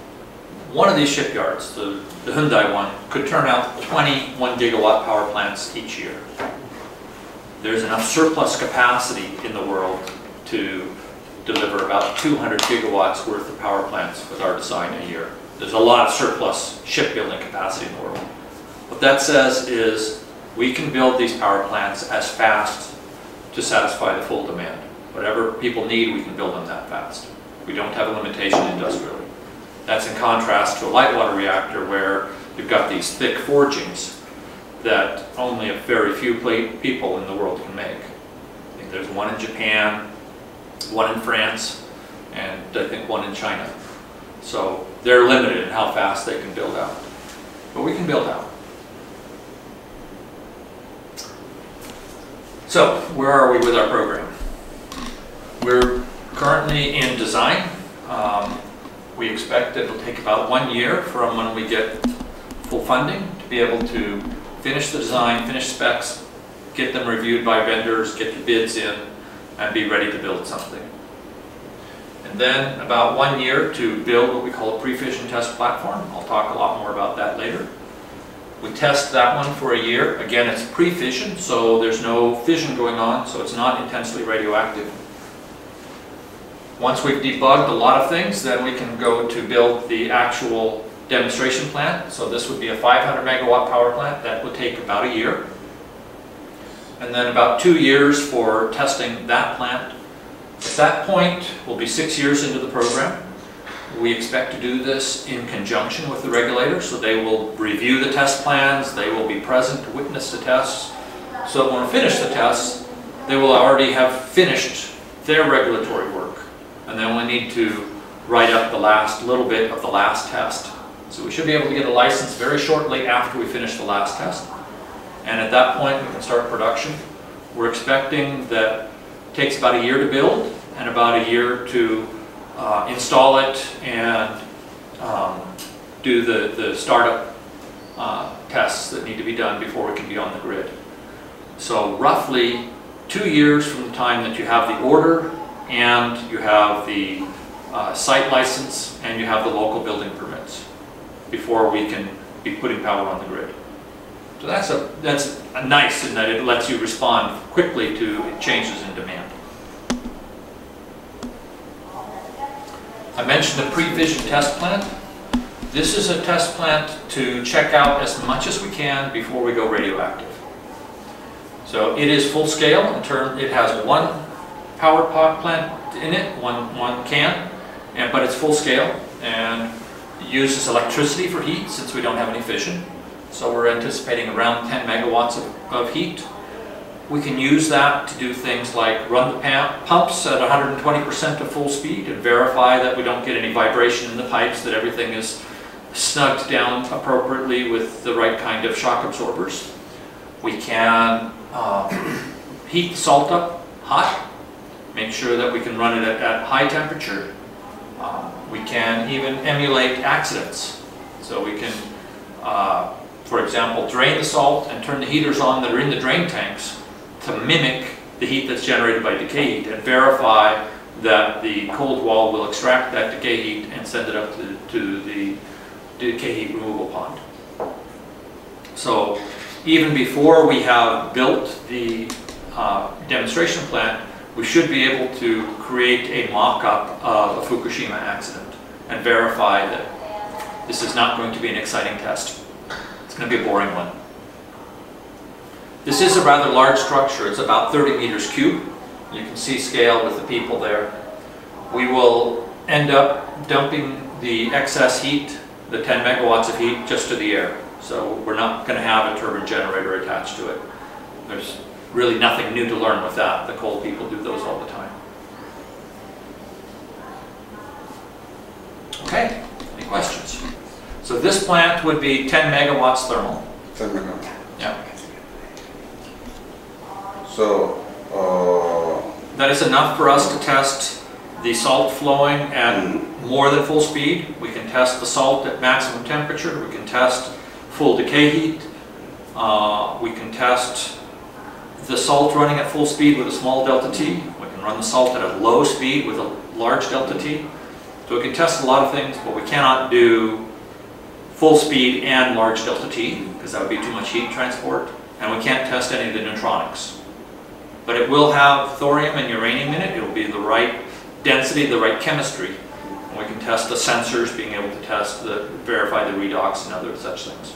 One of these shipyards, the, the Hyundai one, could turn out 21 gigawatt power plants each year. There's enough surplus capacity in the world to deliver about 200 gigawatts worth of power plants with our design a year. There's a lot of surplus shipbuilding capacity in the world. What that says is we can build these power plants as fast to satisfy the full demand. Whatever people need, we can build them that fast. We don't have a limitation industrially. That's in contrast to a light water reactor where you've got these thick forgings that only a very few people in the world can make. I think there's one in Japan, one in France, and I think one in China. So they're limited in how fast they can build out. But we can build out. So where are we with our program? We're currently in design. Um, we expect it'll take about one year from when we get full funding to be able to finish the design, finish specs, get them reviewed by vendors, get the bids in, and be ready to build something. And then about one year to build what we call a pre-fission test platform. I'll talk a lot more about that later. We test that one for a year. Again, it's pre-fission, so there's no fission going on, so it's not intensely radioactive. Once we've debugged a lot of things, then we can go to build the actual demonstration plant. So this would be a 500 megawatt power plant. That would take about a year. And then about two years for testing that plant. At that point, we'll be six years into the program. We expect to do this in conjunction with the regulator, so they will review the test plans, they will be present to witness the tests, so when we finish the tests, they will already have finished their regulatory work and then we need to write up the last little bit of the last test. So we should be able to get a license very shortly after we finish the last test. And at that point, we can start production. We're expecting that it takes about a year to build and about a year to uh, install it and um, do the, the startup uh, tests that need to be done before we can be on the grid. So roughly two years from the time that you have the order and you have the uh, site license and you have the local building permits before we can be putting power on the grid. So that's a that's a nice in that it lets you respond quickly to changes in demand. I mentioned the pre-fission test plant. This is a test plant to check out as much as we can before we go radioactive. So it is full scale in term, it has one power plant in it, one, one can, and, but it's full scale and uses electricity for heat since we don't have any fission. So we're anticipating around 10 megawatts of, of heat. We can use that to do things like run the pumps at 120% of full speed and verify that we don't get any vibration in the pipes, that everything is snugged down appropriately with the right kind of shock absorbers. We can uh, heat the salt up hot, make sure that we can run it at, at high temperature. Uh, we can even emulate accidents. So we can, uh, for example, drain the salt and turn the heaters on that are in the drain tanks to mimic the heat that's generated by decay heat and verify that the cold wall will extract that decay heat and send it up to, to the decay heat removal pond. So even before we have built the uh, demonstration plant, we should be able to create a mock-up of a Fukushima accident and verify that this is not going to be an exciting test. It's going to be a boring one. This is a rather large structure. It's about 30 meters cube. You can see scale with the people there. We will end up dumping the excess heat the 10 megawatts of heat just to the air. So we're not going to have a turbine generator attached to it. There's really nothing new to learn with that. The coal people do those all the time. Okay, any questions? So this plant would be 10 megawatts thermal. 10 megawatts. Yeah. So, uh, That is enough for us to test the salt flowing at more than full speed. We can test the salt at maximum temperature. We can test full decay heat. Uh, we can test the salt running at full speed with a small delta T. We can run the salt at a low speed with a large delta T. So we can test a lot of things, but we cannot do full speed and large delta T because that would be too much heat transport. And we can't test any of the neutronics. But it will have thorium and uranium in it. It will be the right density, the right chemistry. And we can test the sensors, being able to test the, verify the redox and other such things.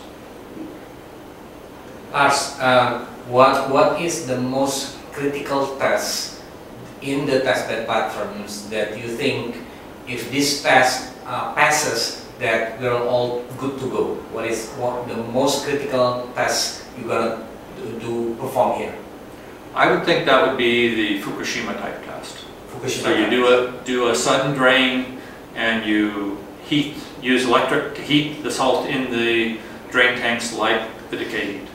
Lars, uh, what, what is the most critical test in the testbed platforms that you think if this test uh, passes that we're all good to go? What is what the most critical test you're gonna do, do perform here? I would think that would be the Fukushima type test. Fukushima. So you do a, do a sudden drain and you heat, use electric to heat the salt in the drain tanks like the decay heat.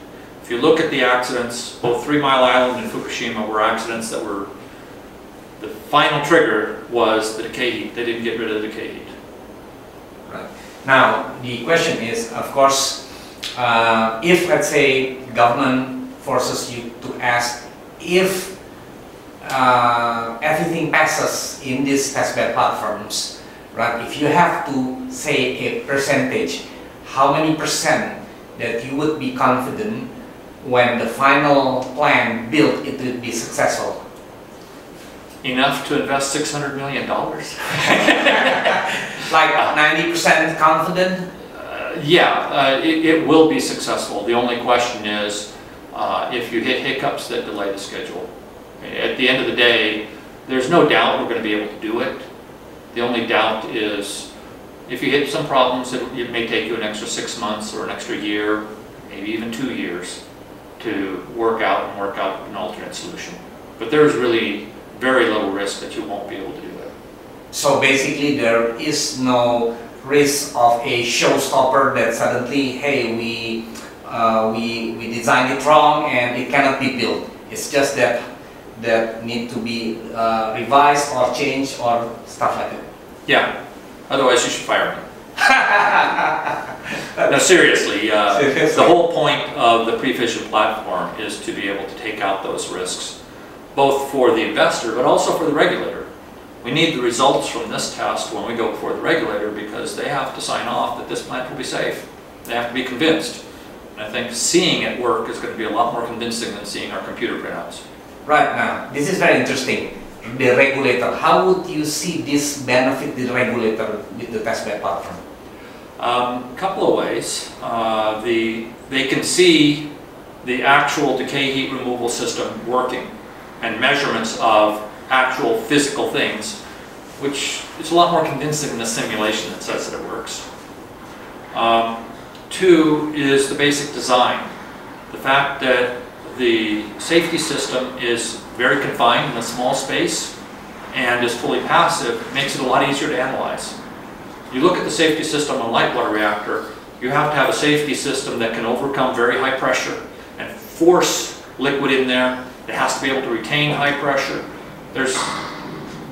If you look at the accidents, both Three Mile Island and Fukushima were accidents that were, the final trigger was the decay heat. They didn't get rid of the decay heat. Right. Now, the question is, of course, uh, if let's say government forces you to ask if uh, everything passes in these testbed platforms, right? If you have to say a percentage, how many percent that you would be confident when the final plan built it will be successful? Enough to invest $600 million? Like 90% confident? Uh, Yeah, uh, it, it will be successful. The only question is uh, if you hit hiccups that delay the schedule. At the end of the day, there's no doubt we're going to be able to do it. The only doubt is if you hit some problems, it, it may take you an extra six months or an extra year, maybe even two years to work out and work out an alternate solution. But there's really very little risk that you won't be able to do it. So basically, there is no risk of a showstopper that suddenly, hey, we, uh, we, we designed it wrong and it cannot be built. It's just that that need to be uh, revised or changed or stuff like that. Yeah, otherwise you should fire me. No, seriously, uh, Seriously. the whole point of the pre-fission platform is to be able to take out those risks, both for the investor, but also for the regulator. We need the results from this test when we go before the regulator because they have to sign off that this plant will be safe. They have to be convinced. And I think seeing it work is going to be a lot more convincing than seeing our computer printouts. Right now, this is very interesting. The regulator, how would you see this benefit the regulator with the testbed platform? Um, a couple of ways. Uh, the, they can see the actual decay heat removal system working and measurements of actual physical things, which is a lot more convincing than a simulation that says that it works. Um, two is the basic design. The fact that the safety system is very confined in a small space and is fully passive makes it a lot easier to analyze. You look at the safety system on a light water reactor, you have to have a safety system that can overcome very high pressure and force liquid in there. It has to be able to retain high pressure. There's,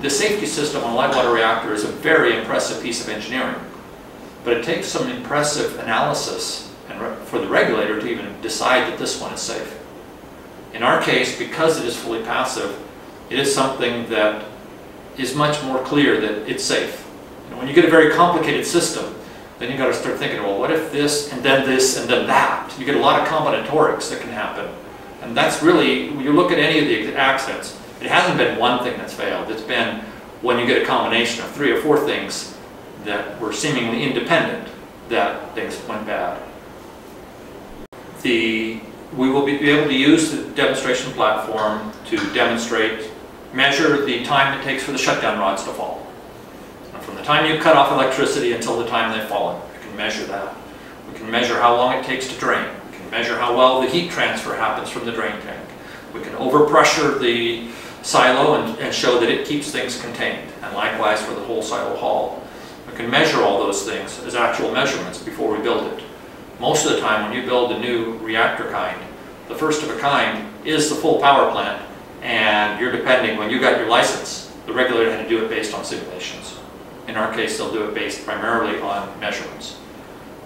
the safety system on a light water reactor is a very impressive piece of engineering. But it takes some impressive analysis and for the regulator to even decide that this one is safe. In our case, because it is fully passive, it is something that is much more clear that it's safe. Know, when you get a very complicated system, then you've got to start thinking, well, what if this and then this and then that? You get a lot of combinatorics that can happen. And that's really, when you look at any of the accidents, it hasn't been one thing that's failed. It's been when you get a combination of three or four things that were seemingly independent that things went bad. The, we will be able to use the demonstration platform to demonstrate, measure the time it takes for the shutdown rods to fall. The time you cut off electricity until the time they've fallen, we can measure that. We can measure how long it takes to drain. We can measure how well the heat transfer happens from the drain tank. We can overpressure the silo and, and show that it keeps things contained, and likewise for the whole silo hall. We can measure all those things as actual measurements before we build it. Most of the time, when you build a new reactor kind, the first of a kind is the full power plant, and you're depending, when you got your license, the regulator had to do it based on simulations. In our case, they'll do it based primarily on measurements.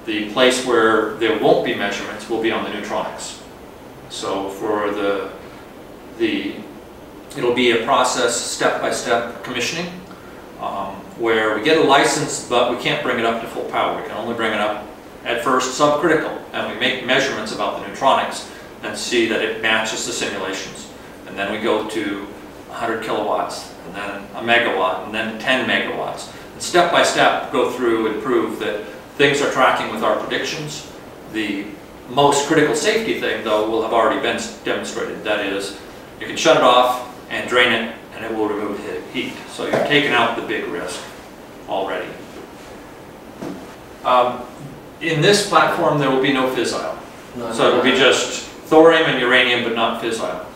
The place where there won't be measurements will be on the neutronics. So for the, the, it'll be a process, step-by-step commissioning, um, where we get a license, but we can't bring it up to full power. We can only bring it up at first subcritical, and we make measurements about the neutronics and see that it matches the simulations. And then we go to 100 kilowatts, and then a megawatt, and then 10 megawatts. Step by step, go through and prove that things are tracking with our predictions. The most critical safety thing, though, will have already been demonstrated. That is, you can shut it off and drain it, and it will remove he- heat. So you're taking out the big risk already. Um, In this platform, there will be no fissile. So it'll be just thorium and uranium, but not fissile.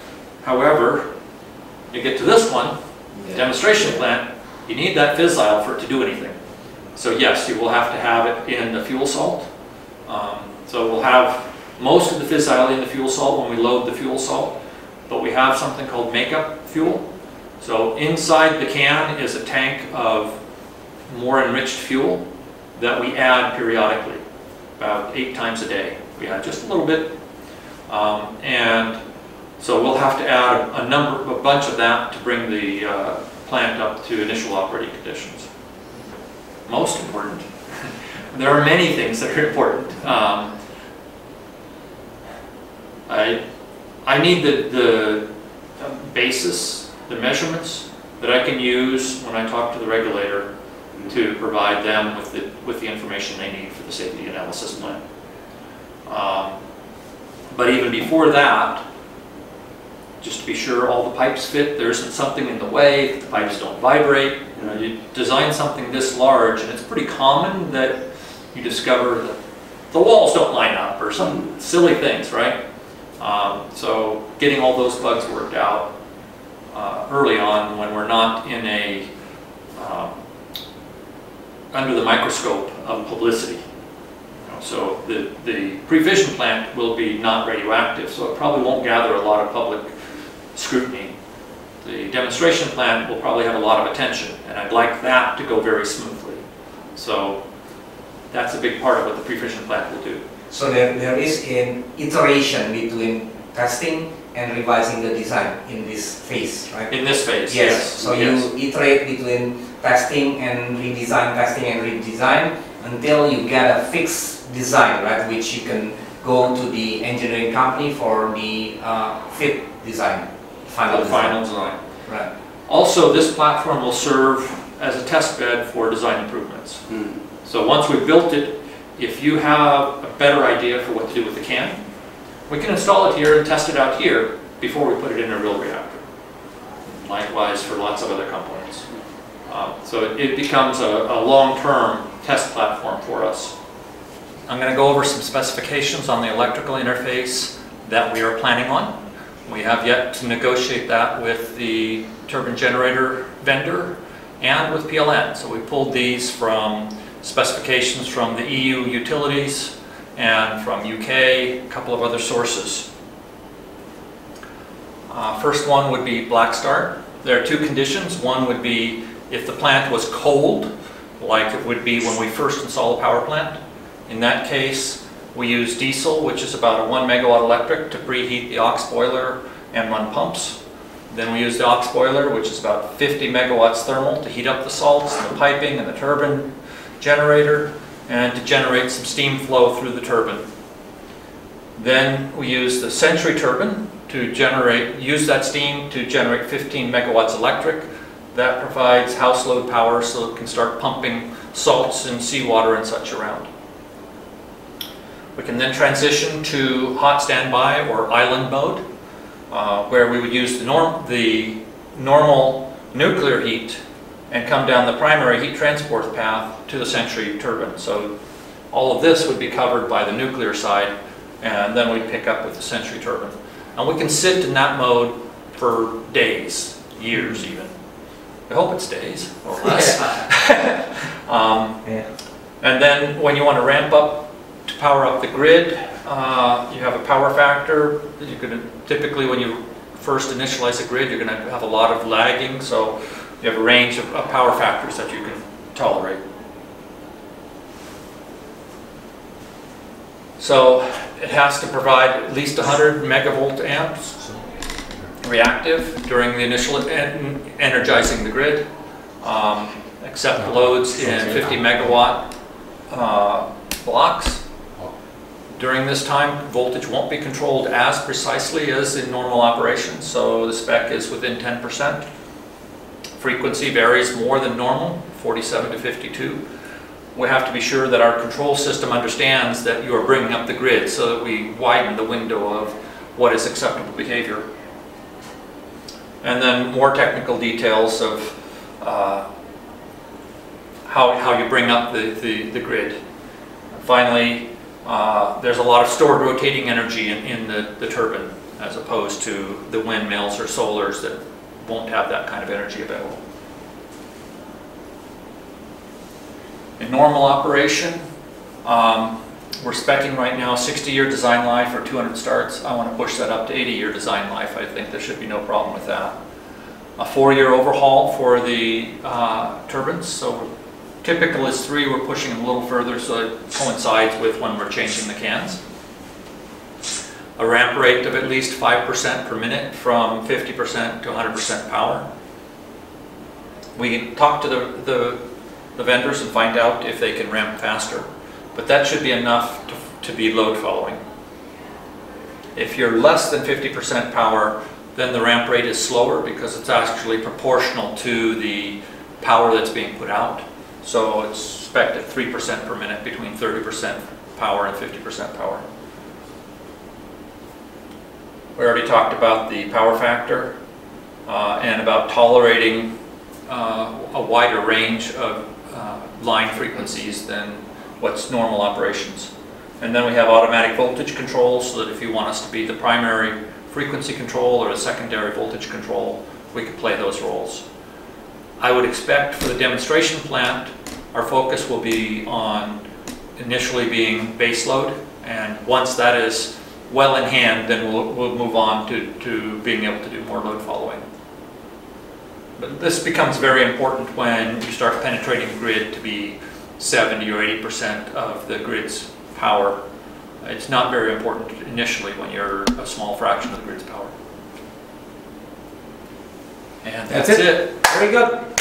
However, you get to this one, demonstration plant, you need that fissile for it to do anything. So yes, you will have to have it in the fuel salt. Um, So we'll have most of the fissile in the fuel salt when we load the fuel salt, but we have something called makeup fuel. So inside the can is a tank of more enriched fuel that we add periodically, about eight times a day. We add just a little bit. Um, And so we'll have to add a number, a bunch of that to bring the uh, plant up to initial operating conditions. Most important. There are many things that are important. Um, I, I need the, the uh, basis, the measurements that I can use when I talk to the regulator to provide them with the, with the information they need for the safety analysis plan. Um, But even before that, just to be sure all the pipes fit, there isn't something in the way, the pipes don't vibrate. You know, you design something this large, and it's pretty common that you discover that the walls don't line up, or some silly things, right? Um, So getting all those bugs worked out uh, early on, when we're not in a, um, under the microscope of publicity. You know, So the, the pre-fission plant will be not radioactive, so it probably won't gather a lot of public scrutiny. The demonstration plant will probably have a lot of attention, and I'd like that to go very smoothly. So that's a big part of what the pre-fission plant will do. So there, there is an iteration between testing and revising the design in this phase, right? In this phase, Yes, yes. so yes. you iterate between testing and redesign, testing and redesign until you get a fixed design, right? Which you can go to the engineering company for the uh, fit design, final design. final design. Right. Also, this platform will serve as a test bed for design improvements. Hmm. So once we've built it, if you have a better idea for what to do with the can, we can install it here and test it out here before we put it in a real reactor. Likewise for lots of other components. Uh, So it- it becomes a, a long-term test platform for us. I'm going to go over some specifications on the electrical interface that we are planning on. We have yet to negotiate that with the turbine generator vendor and with PLN. So we pulled these from specifications from the EU utilities and from UK, a couple of other sources. Uh, First one would be black start. There are two conditions. One would be if the plant was cold, like it would be when we first install a power plant. In that case, we use diesel, which is about a one megawatt electric to preheat the aux boiler and run pumps. Then we use the aux boiler, which is about 50 megawatts thermal to heat up the salts and the piping and the turbine generator and to generate some steam flow through the turbine. Then we use the Century turbine to generate, use that steam to generate 15 megawatts electric. That provides house load power so it can start pumping salts and seawater and such around. We can then transition to hot standby or island mode, uh, where we would use the, norm, the normal nuclear heat and come down the primary heat transport path to the Century turbine. So all of this would be covered by the nuclear side, and then we'd pick up with the Century turbine. And we can sit in that mode for days, years even. I hope it's days or less. Um, Yeah. and then when you want to ramp up to power up the grid, uh, you have a power factor. You're going to, typically when you first initialize a grid, you're going to have a lot of lagging, so you have a range of of power factors that you can tolerate. So it has to provide at least 100 megavolt amps reactive during the initial en- energizing the grid. Um, Accept loads in 50 megawatt uh, blocks. During this time, voltage won't be controlled as precisely as in normal operation, so the spec is within 10%. Frequency varies more than normal, 47 to 52. We have to be sure that our control system understands that you are bringing up the grid so that we widen the window of what is acceptable behavior. And then more technical details of uh, how, how you bring up the, the, the grid. Finally, uh, there's a lot of stored rotating energy in, in the, the turbine as opposed to the windmills or solars that won't have that kind of energy available. In normal operation, um, we're specking right now 60-year design life or 200 starts. I want to push that up to 80-year design life. I think there should be no problem with that. A four-year overhaul for the uh, turbines, so typical is three, we're pushing them a little further so it coincides with when we're changing the cans. A ramp rate of at least 5% per minute from 50% to 100% power. We can talk to the, the, the vendors and find out if they can ramp faster, but that should be enough to, to be load following. If you're less than 50% power, then the ramp rate is slower because it's actually proportional to the power that's being put out. So it's spec at 3% per minute between 30% power and 50% power. We already talked about the power factor uh, and about tolerating uh, a wider range of uh, line frequencies than what's normal operations. And then we have automatic voltage control so that if you want us to be the primary frequency control or the secondary voltage control, we could play those roles. I would expect for the demonstration plant, our focus will be on initially being base load, and once that is well in hand, then we'll, we'll move on to, to being able to do more load following. But this becomes very important when you start penetrating the grid to be 70 or 80% of the grid's power. It's not very important initially when you're a small fraction of the grid's power. And That's that's it. it. Very good.